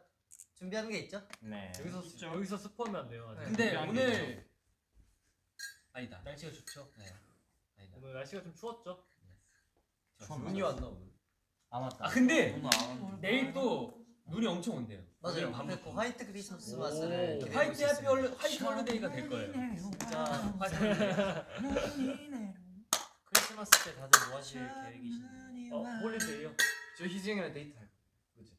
준비하는 게 있죠? 네. 여기서 수- 여기서 스포하면 안 돼요. 아직. 네. 근데 오늘 아니다. 날씨가 좋죠. 네. 아니다. 오늘 날씨가 좀 추웠죠? 눈이 왔나 오늘. 아 맞다. 아 근데 오늘 안 내일 또 눈이 엄청 온대요. 맞아요. 밤부터. 그 white 크리스마스 오. 마스를 기대해 white happy. hol white holiday가 될 거예요. 진짜 white holiday. 크리스마스 때 다들 뭐 하실 계획이신가요? 어, holiday요. 저 희승이랑 데이트 할 거지.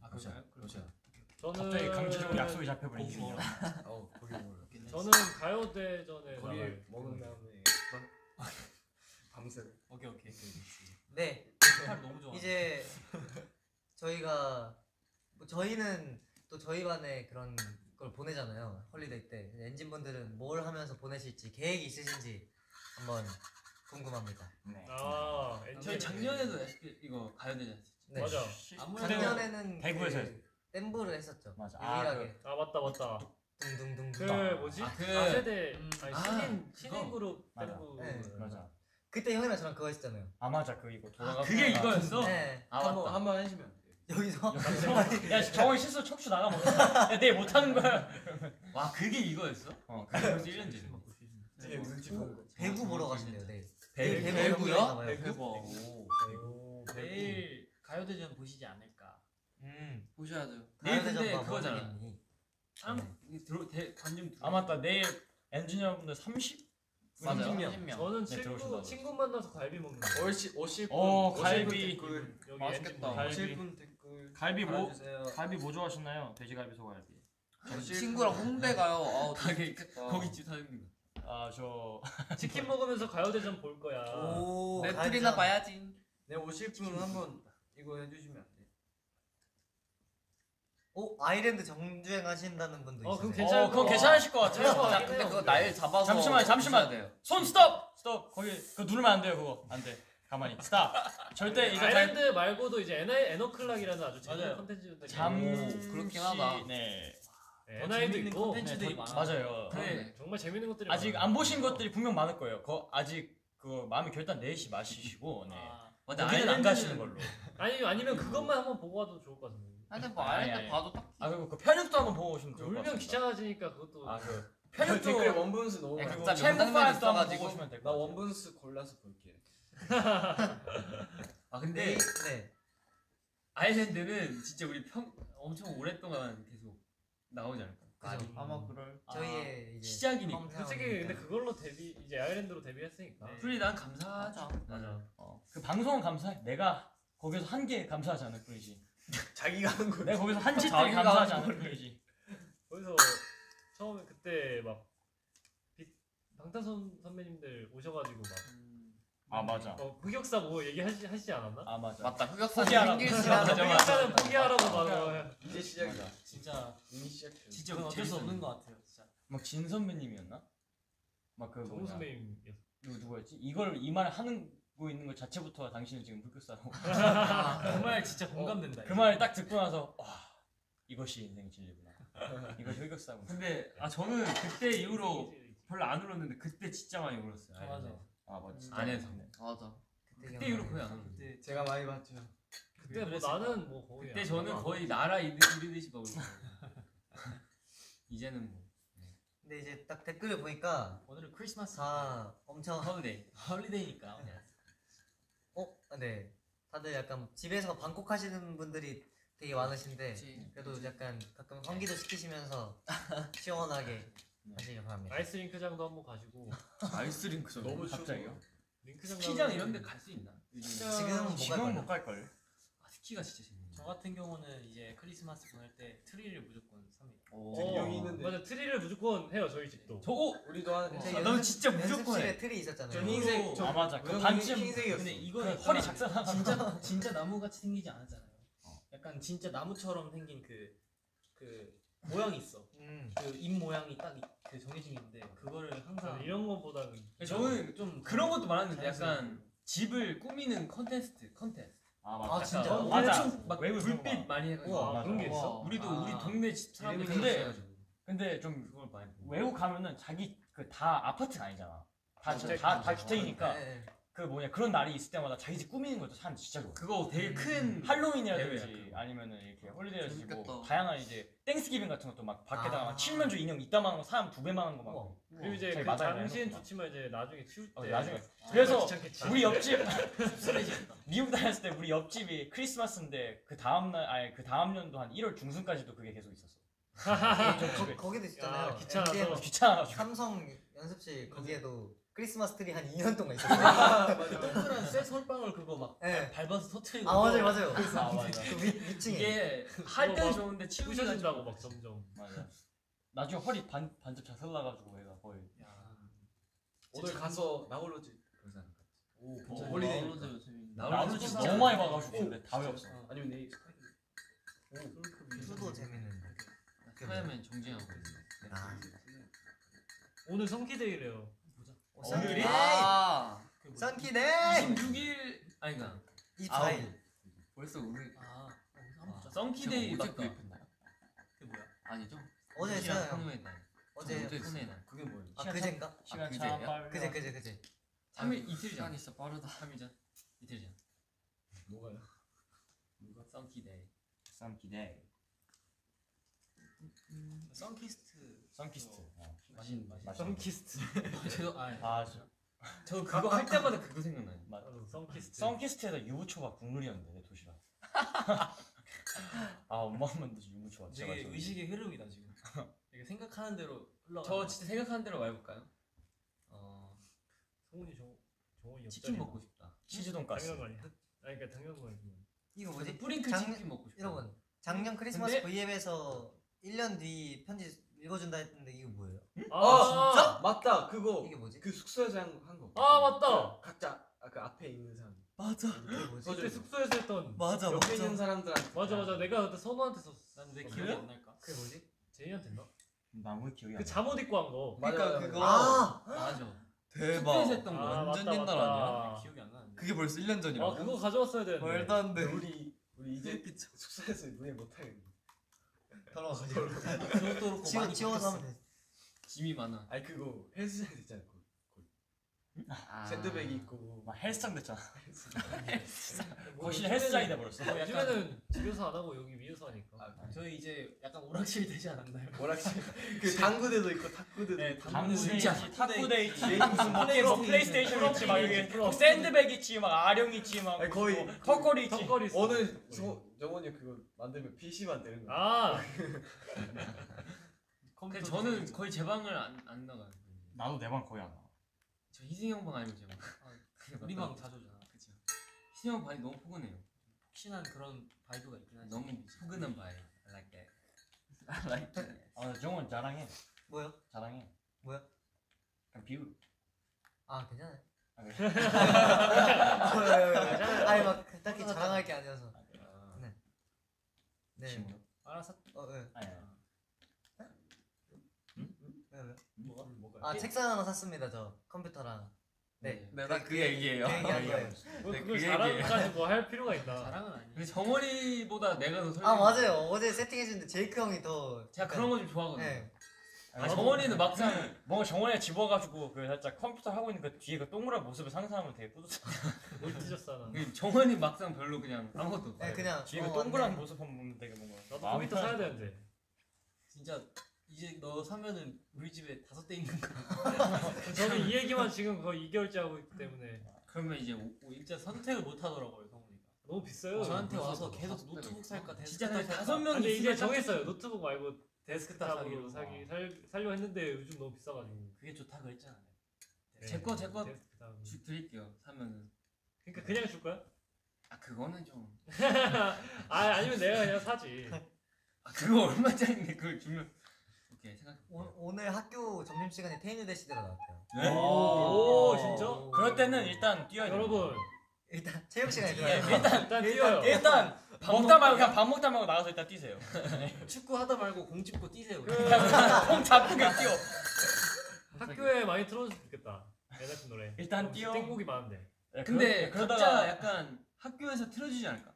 아 그렇죠. 그렇죠. 저는 갑자기 강제적으로 약속이 잡혀버리니까. 어 [LAUGHS] 거기 뭘? 저는 가요대전에 거기 먹은 다음에 [LAUGHS] 밤새. 오케이 오케이. 네 너무 좋아. 이제 저희가 뭐 저희는 또 저희 반에 그런 걸 보내잖아요 holiday 때 엔진 분들은 뭘 하면서 보내실지 계획이 있으신지 한번 궁금합니다. 네. 아, 저희 작년에도 SBS 가요대전. 네. 맞아. 아무래도 작년에는 대구에서 그 댐브를 했었죠. 맞아. 아, 유일하게 아 맞다 맞다. 둥둥둥. 그 뭐지? 아, 그- 아세대 음, 아니 아, 신인. 신인 그룹 맞아. 밴드. 네. 맞아. 그때 형이랑 저랑 그거 했잖아요. 아 맞아 그 이거 돌아가. 그게 이거였어? 네. 아 한번 맞다. 한번 돼요. 여기서 야 정원 실수 척추 나가 뭐. 야 내일 못 하는 거야. 와 그게 이거였어? 어. 그게 벌써 1년 전이네. 되게 눈치 보는 거. 배구 보러 가신대요 내일. 배- 내일 배구요? 대박. 오, 내일 가요대전 보시지 않을까. 음. 보셔야죠. 내일 근데 봐, 그거잖아. 참 이게 들어 대 들어. 아 맞다 내일 엔지니어분들 30. 맞아요. 30명. 30명. 저는 네, 친구. 친구 만나서 갈비 먹는 거. 오실 오실 분. 어, 갈비. 여기 맛있겠다. 갈비. 갈비 뭐. 갈비 뭐 좋아하시나요? 돼지갈비 소갈비. 친구랑 홍대 가요. [LAUGHS] 아우 가게 좋겠다. 거기 집 사장님. 아저 [LAUGHS] 치킨 먹으면서 가요대전 볼 거야. 오. 넷플이나. 봐야지. 네 오실 분 한번 이거 해주시면 안 돼? 오 I-LAND 정주행 하신다는 분도 어, 있어요. 그럼 괜찮을 어, 그건 거. 괜찮으실 것 같아요. 그래서 자 근데 그거 날 잡아서 잠시만, 잠시만. 돼요. 손 스톱! 스톱! 거기 그거 누르면 안 돼요 그거 안 돼. 가만히 스탑. 절대 이거 잘 I-LAND 말고도 이제 에나 EN-O'CLOCK이라는 아주 재밌는 맞아요. 컨텐츠도 잠시 그렇긴 하다. 네. 엔하이도 재밌는 있고 네, 많아. 맞아요. 그래. 정말 재밌는 것들이 아직 많아요. 안 보신 것들이 분명 많을 거예요. 거 아직 그 마음의 결단 내시 마시고 네. 맞아. 거기는 안 아일랜드는- 가시는 걸로. 아니 아니면 그것만 한번 보고 와도 좋을 것 같은데. 아니 근데 뭐 아니, 아일랜드 아니. 봐도 딱. 아 그리고 그 편육도 한번 보고 오시면 좋을 것 울면 같아요. 귀찮아지니까 그것도 아그 댓글 편육도 원분수 너무 야. 각자 챔프 명당면 파이브도 한번 있어가지고. 보고 오시면 될나것 같아요. 원분수 골라서 볼게. [LAUGHS] 아 네. 근데 네. 아일랜드는 진짜 우리 평 엄청 오랫동안 계속 나오지 않을까? 그죠. 아마 그럴. 저희의 이제 시작이니까. 홈타운이니까. 솔직히 근데 그걸로 데뷔 이제 아일랜드로 데뷔했으니까. 풀이 난 감사하죠. 맞아. 맞아. 어, 그 방송은 감사해. 내가 거기서 한 개 감사하지 않을 뿐이지. [LAUGHS] 자기가 하는 거. 내가 거기서 한 자기가 감사하지 않을 뿐이지. 거기서 처음에 그때 막 빛- 방탄선 선배님들 오셔가지고 막 아 맞아. 어, 흑역사 뭐 얘기하시 하시지 않았나? 아 맞아. 맞다. 흑역사 포기하라고. 생길 맞아, 시간. 맞아. 흑역사는 포기하라고 막 이제 시작이야. 진짜 이미 시작했어. 진짜 그건 어쩔 수. 없는 것 같아요. 진짜. 막 진 선배님이었나? 막그 뭐냐. 선배님이었어. 누구 누구였지? 이걸 이말 하는 거 있는 것 자체부터 당신은 지금 흑역사라고. [LAUGHS] 그말 진짜 공감된다. 그 말을 딱 듣고 나서 와 이것이 인생 진리구나. 이것이 흑역사구나. 근데 아 저는 그때 이후로 별로 안 울었는데 그때 진짜 많이 울었어요. 맞아. 아 맞아. 진짜 안에서. 그렇네. 맞아. 그때 이후로 거의 안. 네, 제가 많이 봤죠. 그때 뭐 그랬을 나는 뭐 거의 그때 안 저는. 거의 나라 이르- 이르듯이 막 울었어요. [LAUGHS] 이제는 뭐 근데 이제 딱 댓글을 보니까 오늘은 크리스마스 다 엄청 holiday holiday니까 [LAUGHS] 어? 네. 다들 약간 집에서 방콕 하시는 분들이 되게 많으신데 그치. 그래도 약간 가끔 환기도 시키시면서 [LAUGHS] 시원하게 바랍니다. 아이스링크장도 한번 가시고 아이스링크 전 너무 추워. 갑자기요? 링크장 스키장 이런 데 갈 수 있나? 지금은 못 지금은 갈못 갈걸. 아, 스키가 진짜 재밌네. 저 같은 경우는 이제 크리스마스 보낼 때 트리를 무조건 삽니다. 오. 어, 여기 있는데. 맞아 트리를 무조건 해요 저희 집도. 저 오! 우리도 하는데 아, 너는 진짜 무조건 연습실에 해. 트리 있었잖아요. 저 흰색 저 아 맞아 그 반쯤 흰색이었어. 근데 그 이거는 허리 약간 작살나 진짜 [LAUGHS] 진짜 나무 같이 생기지 않았잖아요. 약간 진짜 나무처럼 생긴 그 그 모양이 있어. 음. 그잎 모양이 딱그 정해진 게 있는데 그거를 항상 저는 이런 거보다는 저는 좀 그런 것도 많았는데. 약간 집을 꾸미는 컨테스트 컨테스트. 아 아, 맞아 진짜? 어, 맞아. 막 외국 불빛 많이 해가지고. 우와, 아, 그런 게. 있어? 우리도 아. 우리 동네 집 사람들 근데. 근데 좀 그걸 많이. 외국 가면은 자기 그 다 아파트가 아니잖아 다 주택, 다, 다 주택. 주택이니까 네, 네. 그 뭐냐 그런 날이 있을 때마다 자기 집 꾸미는 것도 사람 진짜 좋아 그거 되게 큰 할로윈이라든지 대회야, 아니면은 이렇게 holiday라든지 뭐 재밌겠다. 다양한 이제 Thanksgiving 같은 것도 막 밖에다가 아. 막 칠면조 인형 이따만한 거 사람 두 배만한 거막 우와. 그리고 이제 저희 그 마당에 막. 좋지만 이제 나중에 치울 때 어, 나중에 아, 그래서 귀찮겠지. 우리 옆집 [LAUGHS] 미국 다녔을 때 우리 옆집이 크리스마스인데 그 다음 날 아니 그 다음 년도 한 1월 중순까지도 그게 계속 있었어 거, 거기도 있었잖아요. 야, 귀찮아서. 귀찮아가지고 삼성 연습실 거기에도 크리스마스 트리 한 2년 동안 있었어요. 동그란 쇠 솔방울 그거 막 네. 밟아서 터트리고 아 맞아요 맞아요. 아 맞아 그 위, 위층에. 이게 할 그거 때는 막 좋은데 치우기가 부셔진다고 좀- 막 점점. 맞아 나중에 허리 반 반쪽 자살나가지고 얘가 거의 오늘 가서 나홀로지 그러지 않을까? 오 어, 괜찮아. 홀리데이. 나도 진짜 너무 많이 봐가지고 근데 다 외웠어 어, 아니면 내일 수도 재밌는데. 스파이더맨 정지하고 있어. 아. 오늘 성기데이래요. 오, 썬키데이. 아. 썬키데이. 26일 아니가 24일. 벌써 우리 아 한번 보자. 썬키데이 어제 맞다. 그게 뭐야? 아니죠? 어제 시간 했어요. 한우의 날. 어제 했어요. 날. 그게 뭐예요? 아 시간 그제인가? 시간 아, 참 그제야? 빨리 그제 그제 그제. 3일 이틀 전. 진짜 빠르다. 3일 전. 이틀 전. 뭐가요? 썬키데이. 썬키데이 썬키스트 썬키스트 어. 맛있는 맛있는 썬키스트. 저도 아아 저- 저 그거 할 때마다 그거 생각나요. 맞아 나도 썬키스트. 썬키스트에다 유부초밥 국물이었는데 내 도시락 [LAUGHS] 아 엄마 만드신 유부초밥 진짜 되게 맛있었는데. 의식의 흐름이다 지금. [LAUGHS] 되게 생각하는 대로 흘러가. 저 진짜 생각하는 대로 말해볼까요? 어 성훈이 정 정훈이 치킨 옆자리야. 먹고 싶다. 치즈 돈까스 당연한 거 아니야? 아니 그러니까 당연한 거 아니야. 이거 뭐지? 뿌링클 장- 치킨 먹고 싶다. 여러분 작년 크리스마스 근데- V앱에서 1년 뒤 편지 읽어준다 했는데 이거 뭐예요? 아, 진짜? 맞다 그거 이게 뭐지? 그 숙소에서 한, 한 거. 아, 맞다. 각자 아, 그 앞에 있는 사람. 맞아. 이게 뭐지? 그때 숙소에서 했던 맞아 옆에 있는 사람들한테. 맞아 맞아 내가 그때 선우한테 썼어. 난내 기억이? 안 날까? 그게 뭐지? 제이한테 했나? 나무 기억이 안그 나. 잠옷 입고 한 거. 맞아, 그러니까 맞아, 그거- 맞아. 아 맞아. 숙소에서 했던 거. 아, 완전 맞다, 옛날 맞다. 아니야? 기억이 안 나는데. 그게 벌써 1년 아 전이라고? 그거 가져왔어야 되는데. 말도 안 돼. 우리 우리 이제 숙소에서 노래 못 하겠네. 그것도 그렇고 지워 지워서 하면 바뀌었어. 돼. 짐이 많아. 아니 그거 헬스장 있잖아. 그 아. 샌드백이 있고. 막 헬스장 됐잖아 뭐 거실 헬스장이 돼버렸어 뭐 약간 요즘에는 집에서 안 하고 여기 위에서 하니까. 아, 저희 이제 약간 오락실 되지 않았나요? 뭐라지? [LAUGHS] 그 당구대도 있고 탁구대도 네. 당구 당구대 있지 탁구대 있지 네, 무슨 뭐 플레이스테이션. 있지 막 이게 뭐 샌드백 있지 막 아령 있지 막 거의 뭐 턱걸이 있지 턱걸이 있어. 오늘 저 정원이 그거 만들면 PC방 되는 거야. 아 [LAUGHS] 근데 저는 거의 제 방을 안, 안 나가요. 나도 내 방 거의 안 나와 저 희승이 형 방 아니고 제 방. 우리 방 자주 오잖아. 그쵸. 희승이 형 방이 너무 포근해요. 혹시나 그런 vibe가 있긴 하지. 너무 포근한 vibe. I like that. [LAUGHS] I like that. 아 정원 자랑해 뭐요? 자랑해 뭐야? 그냥 비우 아 괜찮아요. 아, 그래? [LAUGHS] 아니 막 딱히 자랑할 게 아니어서. 네. 네. 친구 알아서 어 네. 아니 아니 왜, 왜? 뭐가 뭐가? 아 책상 하나 샀습니다 저 컴퓨터랑. 네. 네, 나그 얘기예요. 그 얘기한 거예요. 뭐 네, 그걸 그 자랑까지 뭐 할 필요가 있나? 자랑은 아니야. 정원이보다 내가 더 설레. 아 맞아요. 어제 세팅해주는데 제이크 형이 더. 제가 그런 거 좀 좋아하거든요. 네. 아, 정원이는 막상 뭔가 정원에 집어가지고 그 살짝 컴퓨터 하고 있는 그 뒤에 그 동그란 모습을 상상하면 되게 뿌듯해 뭘 찢었어 나. 그 정원이 막상 별로 그냥 아무것도 없어요. 네 그냥. 뒤에 그 어, 동그란 맞네. 모습 보면 되게 뭔가 나도 컴퓨터 사야. 되는데. 진짜 이제 너 사면은 우리 집에 다섯 대 있는 거. [LAUGHS] 저는 이 얘기만 지금 거의 2개월째 하고 있기 때문에 그러면 이제 오, 오, 진짜 선택을 못 하더라고요 성훈이가. 너무 비싸요. 저한테 와서 뭐 계속 노트북 살까 진짜 데스크탑 또 살까. 다섯 아, 명이 근데 이제 정했어요. 노트북 말고 데스크탑 사기로. 사기 살 살려 했는데 요즘 너무 비싸가지고. 그게 좋다 그랬잖아. 제 거, 제 거. 데스크탑. 주, 드릴게요. 사면은 그러니까 그냥 줄 거야? 아 그거는 좀. [LAUGHS] 아 아니면 내가 그냥 사지. 아 그거 얼마짜리인데 그걸 주면. 오케이 생각. 오, 오늘 학교 점심 시간에 테이블 대시대로 나왔대요. 네? 오, 진짜? 그럴 때는 일단 뛰어야 돼. 여러분 일단 체육 시간에 예, 들어가요. 일단 일단 뛰어요. 일단 밥 먹다 말고 그냥 밥 먹다 말고 나가서 일단 뛰세요. [LAUGHS] 축구 하다 말고 공 짚고 뛰세요. 그공 잡고 그냥 뛰어. 학교에 많이 틀어줬으면 좋겠다. NF 노래. 일단 뛰어. 땡곡이 많은데. 근데 그러- 각자 약간 학교에서 틀어주지 않을까?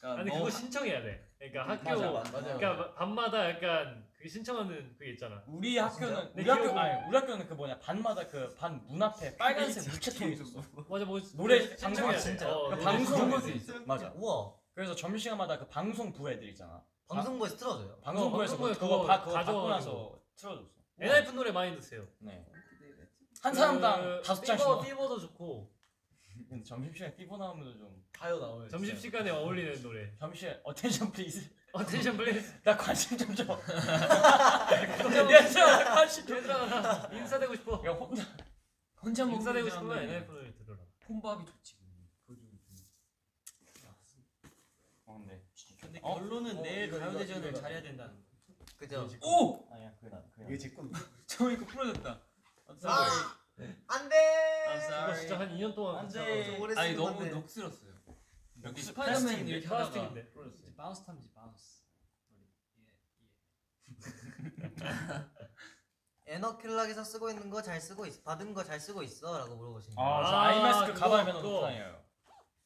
그러니까 아니 뭐 그거 신청해야 돼. 그러니까 학교 맞아, 맞아, 맞아. 그러니까 밤마다 약간 그 신청하는 그게 있잖아. 우리 학교는 내 우리 학교 기억은- 아니 우리 학교는 그 뭐냐 반마다 그 반 문 앞에 빨간색 무채통이 있었어. 맞아 뭐 노래 신청해야 방송 돼. 진짜 어, 그 방송 수 돼. 있어. 맞아. 우와 그래서 점심시간마다 그 방송부 애들 있잖아. 방송부에서 틀어줘요. 방송부에서 어, 그거, 방송부에 그거, 그거 바, 그거 받고 가져와가지고. 나서 틀어줬어. NF 노래 많이 듣세요. 네. 한 사람당 다섯 장씩. 넣어. 피버도 좋고 [LAUGHS] 근데 점심시간에 삐보 나오면 좀 다요 나와요. 점심 시간에 어울리는 노래. 점심시간에 어텐션 플리즈. 어텐션 플리즈. [LAUGHS] 나 관심 좀 줘. 얘들아 관심 좀. 얘들아 나 인사되고 싶어. 야 혼자 혼자 먹는 인사되고 싶으면 사람들이 NF 노래 들어라. 혼밥이 좋지. 그거 좀- 어 근데 근데 어? 결론은 어, 내일 이거, 가요대전을 이거, 잘해야 된다는 거. 그죠? 오! 아니야 그게 이게 제 건데. [LAUGHS] 저 이거 부러졌다. I'm 아! 안돼. 이거. 진짜 한 2년 동안 안 돼. 오래 아니 쓰는 너무 건데. 녹슬었어요. 여기 녹슬- 스파이더맨? 이렇게 하다가 플라스틱인데. 이제 바운스 탐지 바운스. [LAUGHS] 에너킬락에서 쓰고 있는 거 잘 쓰고 있어. 받은 거 잘 쓰고 있어라고 물어보시는 아, 거. 저 아, 아이마스크 그거, 가방에 넣어 그거. 다녀요.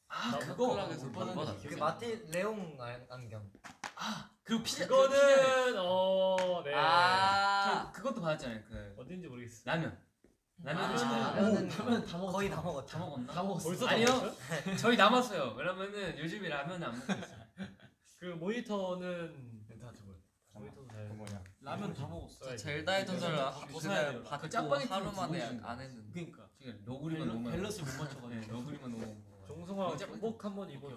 아나 그거 못 받아. 거그 마티 레옹 안- 안경. 그리고 피자 그거는 어 네. 아 그것도 받았잖아요. 그 어딘지 모르겠어. 라면. 라면 아, 은 라면은 라면 다 먹었어. 거의 다 먹었죠. 다 먹었나? 다 먹었어. 벌써 아니요. 먹었어요? [LAUGHS] 저희 남았어요. 왜냐면은 요즘에 라면 안 먹고 있어요. 그 모니터는 다 줘요. 모니터도 그 잘. 뭐냐? 라면 다 먹었어. 젤다의 전설을 다 벗어야 돼요. 받고 짜파게티 하루 만에 안 했는데 그러니까 지금 너구리만 너무 밸런스 못 맞춰가지고. 네, 너구리만 너무 먹어. 정성아 교복 한번 입어줘.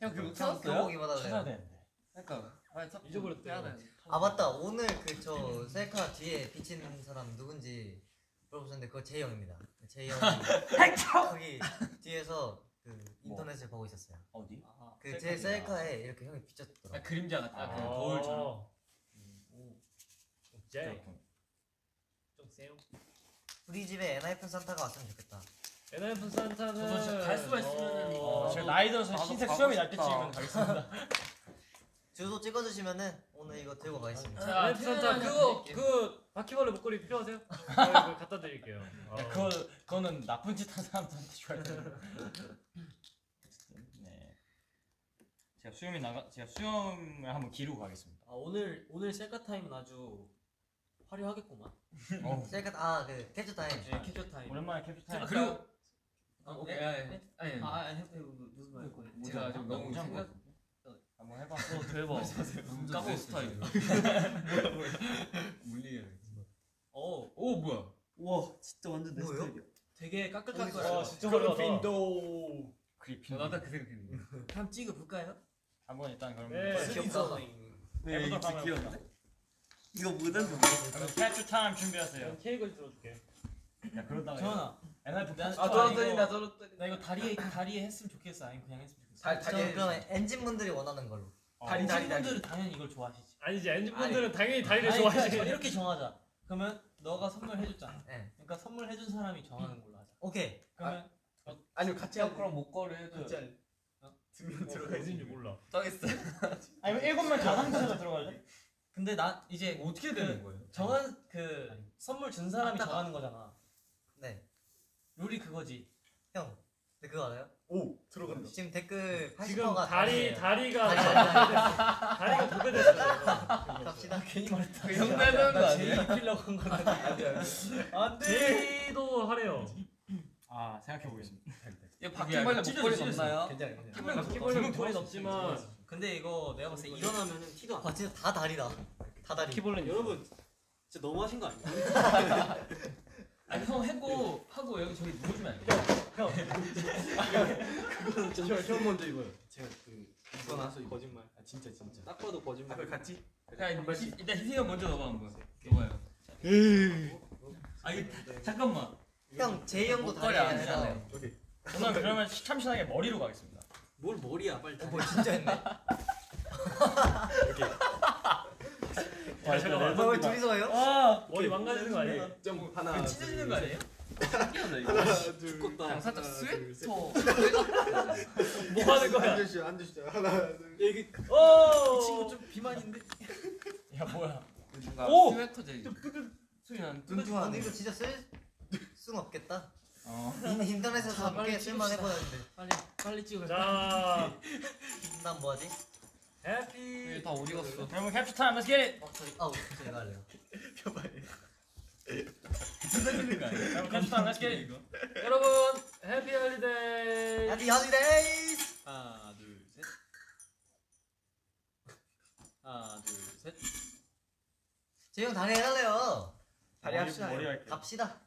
형형 찾았어요? 교복 입어달래요. 찾아야 되는데. 그러니까 아니, 참- 잊어버렸대. 해야 돼. 아 맞다 오늘 그 저 셀카 뒤에 비치는 사람 누군지 물어보셨는데 그거 제이 형입니다. 제이 형이 [LAUGHS] 거기 뒤에서 그 인터넷을 보고 있었어요. 어디? 아, 그제 셀카에 이렇게 형이 아, 비쳤더라고. 그림자 같다. 아, 그 거울처럼. 오. 오케이. 좀 세요. 우리 집에 엔하이픈 산타가 왔으면 좋겠다. NF 산타는 저도 진짜 갈 수가 있으면은 어, 어, 제가 나이 들어서 나도 흰색 가고 수염이 싶다. 날 때쯤이면 가겠습니다. [LAUGHS] 주소 찍어주시면은 오늘 이거 들고 가겠습니다. 자, NF 산타 태어나면 그거. 그 바퀴벌레 목걸이 필요하세요? 아, [LAUGHS] 이거 갖다 드릴게요. 어. 야, 그거 그거는 나쁜 짓 한 사람한테 줘야 돼. [LAUGHS] 네. 제가 수염이 나가 제가 수염을 한번 기르고 가겠습니다. 아 오늘 오늘 셀카 타임은 아주 화려하겠구만. 어. 셀카 아 그 캡처 타임. 네, 캡처 타임. 오랜만에 캡처 타임. 그리고 아, 오케이. 네? 아니, 네? 아니. 아, 아, 해, 해, 무슨 말? 제가 좀 너무 너무 생각 한번 해봐. 어 대박. [LAUGHS] 까먹 스타일. [LAUGHS] [LAUGHS] 물리게. 어, 오 뭐야? 우와 진짜 완전 내? 스타일이야. 되게 까끌까끌. 와, 진짜 그리핀도. 그리핀. 나도 그 생각했는데. 한번 찍어 볼까요? 한번 일단 그럼 네. 귀엽다. 네 이거 귀여운데? 이거 뭐든 뭐. 그럼 캡처 타임 준비하세요. 그냥 케이크를 들어줄게. 야 그러다가 정원 아, 나- 나 아, 떨어뜨린다, 떨어뜨린다. 나 이거 다리에 다리에 했으면 좋겠어. 아니 그냥 했으면 좋겠어. 달- 다리 그러면 엔진 분들이 원하는 걸로. 다리, 다리, 다리. 분들은 당연히 이걸 좋아하시지. 아니지 엔진 분들은 당연히 다리를 아니, 좋아하지. 그러니까 이렇게 정하자. 그러면 너가 선물해줬잖아. 네. 그러니까 선물해준 사람이 정하는 걸로 하자. 오케이. 그러면 아니요 같이 형 하고 그럼 목걸이 해도 같이 할래. 두명 어, 들어가 어딘지 몰라. 떠겠어. 아니면 일곱 명다 상태에서 들어갈래? 근데 나 이제 어떻게 되는 거예요? 정한 그 선물 준 사람이 아따가. 정하는 거잖아. 네. 룰이 그거지. 형. 근데 그거 알아요? 오 들어간다. 지금 댓글 80%가 지금 다리 다리가 다리, 다리가 두배 됐어요. 갑시다. 괜히 말했다. 형 빼는 거? 제이 입히려고 한 건데. 안돼. 제이도 하래요. 아 생각해 보겠습니다. 이 바퀴벌레 목걸이 넣나요? 괜찮아 괜찮아. 한 명, 바퀴벌레 목걸이. 없지만 근데 이거 내가 봤을 때 일어나면은 티도 안 나. 와 진짜 다 다리다. 다 다리. 바퀴벌레 여러분 진짜 너무하신 거 아니에요? [LAUGHS] 아니 형 하고 하고 여기 저기 누워주면 안 돼요? 그거는 저형 먼저 입어요. 제가 그 입고 나서 입어. 거짓말. 아 진짜 진짜. 딱 봐도 거짓말. 앞에 같이. 자 일단 희- 일단 희승이가 먼저 넣어봐 한번. 넣어봐요. 아니 잠깐만. 형 제이 형도 다리 안. 되잖아요. 저는 그러면 참신하게 머리로 가겠습니다. 뭘 머리야 빨리. 뭐 진짜 했네. [LAUGHS] 아, 잠깐만. 뭐, 왜 둘이서 해요? 아, 머리 망가지는 거 아니에요? 좀 하나. 찢어지는 거 아니에요? 신기하다 이거. 하나 둘. 죽겠다. 그냥 살짝 스웨터. [LAUGHS] 뭐 하는 거야? 앉으시죠 앉으시죠. 하나 둘. 이게 오! 이 친구 좀 비만인데. 야 뭐야? 오! 스웨터 젤. 소리 나는 아, 근데 이거 진짜 쓸 수는 없겠다. 인, 인터넷에서 자, 빨리 함께 쓸만 찍읍시다. 해보였는데 빨리 빨리 찍어. 자, 난 뭐하지? 해피. 다 어디 갔어? 여러분 캡처 타임 렛츠 겟 어, 저기 아우 제가 할래요. [LAUGHS] 여러분 캡처 타임 let's get 여러분, Happy Holiday. Happy Holidays. 하나 둘 셋. 하나 둘 셋. 재영 다리 해달래요. 다리 합시다. 머리 할게. 갑시다.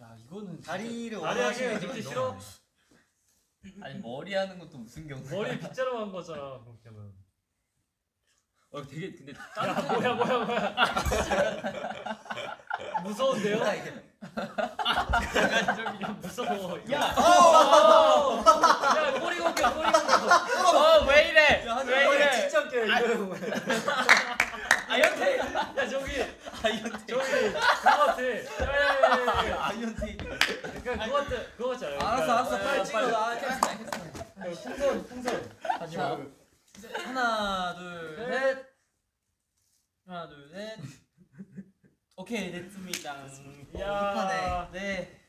야 이거는 다리를 다리 하기 원하시는 싫어? 너무 아니 머리 하는 것도 무슨 경우? 머리 빗자루 한 거잖아. 그렇게 하면. 어 되게 근데 야, 뭐야, 뭐야, 뭐야. [LAUGHS] 무서운데요? 많아요. 이게. 야, 무서워. 야! 야, 꼬리 공격, 꼬리 공격. 어왜 이래? 왜 머리 이래? 진짜 웃겨요 이거. 아연태 야, 저기. 저기, 그거 같아. 야, 아이언티. 그러니까 그거 같아. 그거 같지 않아요? 알았어 알았어 빨리 찍어. 아, 풍선, 풍선. 하지 마. 하나 둘 셋. 셋. 하나 둘 셋. 오케이 됐습니다. 야. 네.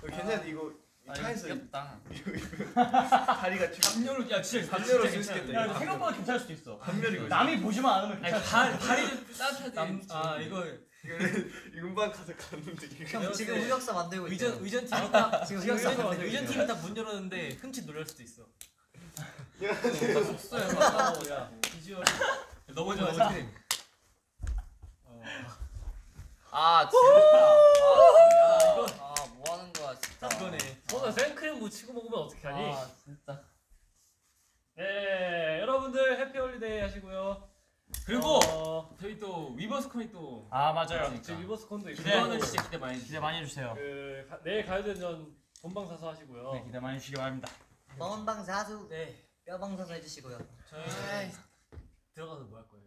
괜찮아 이거 이아 차에서 이거 귀엽다. [LAUGHS] 다리가 지금 담요로 야 진짜 담요로 쓸수 있겠다, 야 이거. 이거 생각보다 괜찮을 수도 있어. 한멸이고. 남이 보지만 않으면 괜찮아. 발 발이 좀 따뜻해. 남, 아 이거 음반 가서 갔는데 이거. 형 지금 흑역사 만들고. 의전 의전 팀이 딱 지금 지금 의전 만들고 의전 있죠. 팀이 딱 문 열었는데 흠칫 놀랄 수도 있어. 숙소에 어, 가서 야 비주얼. 너무 좋아, 좋아. 어떡해. 아 진짜. 아 이거 아 뭐 하는 거야 진짜. 이거네. 손에 생크림 묻히고 먹으면 어떻게 하니? 아 진짜. 네, 여러분들 Happy Holiday 하시고요. 그리고 어, 저희 또 위버스콘이 또 아 맞아요. 지금 위버스콘도 있고 그거는 진짜 기대 많이 기대. 많이 해주세요. 그 가- 내일 가요대전 본방 사수 하시고요. 네, 기대 많이 해주시기 바랍니다. 먼방 사수 네. 뼈방사수 해주시고요. 저희 들어가서 뭐 할 거예요?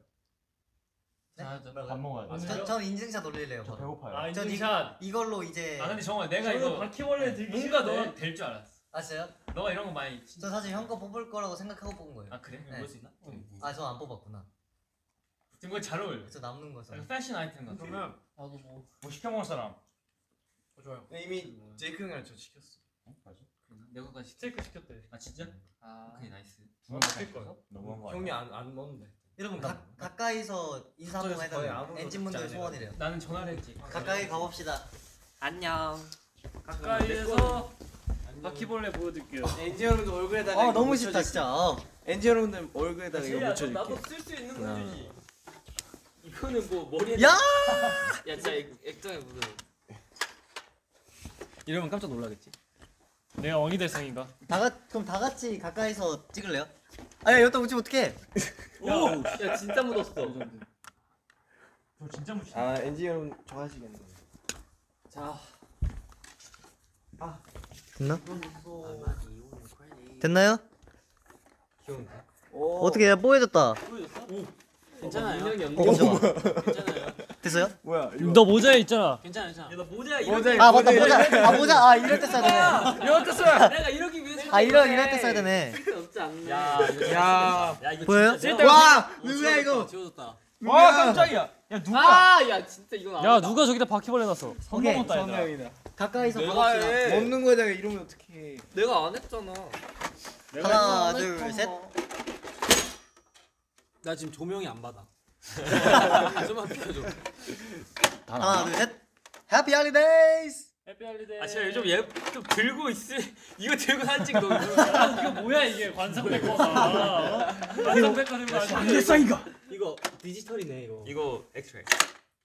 잘하죠. 밥 먹어야 돼. 저, 전 인증샷 올릴래요. 저 바로. 배고파요. 아전 인증샷. 이걸로 이제 아 근데 정말 내가 저는 이거 바퀴벌레 들기 뭔가 싫은데. 너될줄 알았어. 아세요? 너가 이런 거 많이. 저 사실 형 거 뽑을 거라고 생각하고 뽑은 거예요. 아 그래? 네. 볼수 있나? 아 저 안 뽑았구나. 지금 이거 잘 어울려. 저 남는 거서. 약간 패션 아이템 같아. 그러면 나도 뭐 뭐 시켜 먹을 사람? 좋아요. 이미 제이크 형이랑 저 시켰어. 내 거까지. 스테이크 시켰대. 아 진짜? 아. 오케이 nice. 시킬. 너무한 거 형이 아니야? 안안 먹는데. 여러분 가, 가까이서 인사 한번 거의. 아무도 엔진분들 듣지 않아요. 소원이래요. 나는 전화를 했지. 가까이 가봅시다. 안녕. 가까이에서 바퀴벌레 보여드릴게요. 엔진 여러분들 얼굴에다가 아 이거 너무 쉽다 진짜. 아. 엔진 여러분들 얼굴에다가 이거 묻혀줄게. 나도 쓸수 있는 거 하나. 주지. 이거는 뭐 머리에 야! 야 진짜 액, 액정에 묻어. 이러면 깜짝 놀라겠지. 내가 엉이 대상인가? 다 같, 그럼 다 같이 가까이서 찍을래요? 아야 여기다 묻히면 어떡해? [LAUGHS] 오, 야 진짜 묻었어. 저 진짜 무시. 아 엔지 여러분 좋아하시겠네. 자, 됐나? 됐나요? 귀여운데. 오. 어떻게 해? 뽀해졌다. 보여줬어? 오, 괜찮아요. 어, 인형이 잠깐만. 괜찮아요. 됐어요? 뭐야 이거. 너 모자에 있잖아. 괜찮아, 괜찮아. 야나 모자 모자에 아 맞다 모자. 아 모자. 아 이럴 때 써야 되네. 이럴 때 써야. 내가 이러기 위해서. 아 이럴 이럴 때 써야 되네. 없지 않네. 야, 야. 야 이거 보여요? 와 오, 누구야 이거? 지워졌다. 와 깜짝이야. 야 누구야? 아, 야 진짜 이건 야 누가 저기다 바퀴벌레 놨어? 성공했다. 성형이다. 가까이서. 해. 먹는 거에다가 이러면 어떡해. 내가 안 했잖아. 하나 둘 셋. 나 지금 조명이 안 받아. 좀만 비켜줘. 하나 둘 셋. Happy Holidays. Happy Holiday. 아 제가 요즘 얘좀 들고 있을 이거 들고 사진 찍 너. [LAUGHS] 이거 뭐야 이게 관상백과가? 관상백과 들고 가시. 이거 디지털이네 이거. 이거 엑스레이.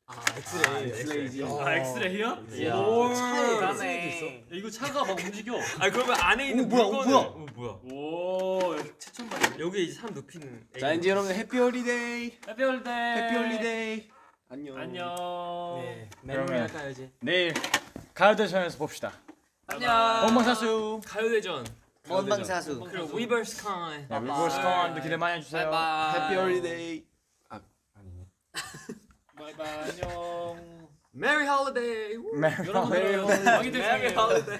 아, 아 엑스레이. 엑스레이지. 아, 아 엑스레이야? 아, 이야. 오. 차에 이거 차가 막 [LAUGHS] 움직여. 아 그러면 안에 있는 뭐야, 물건을 뭐야? 뭐야? 오 최첨단 여기 이제 사람 눕히는 자 이제 여러분 Happy Holiday. Happy Holiday. Happy Holiday. 안녕. 안녕. 네, 네. 마무리 할까요 이제? 내일 가요대전에서 봅시다. 안녕. 본방사수. 가요대전. 본방사수. 그리고 위버스콘 네, 위버스콘도 기대 많이 해주세요. Happy Holiday. Merry Holiday! Merry Holiday! Merry holiday.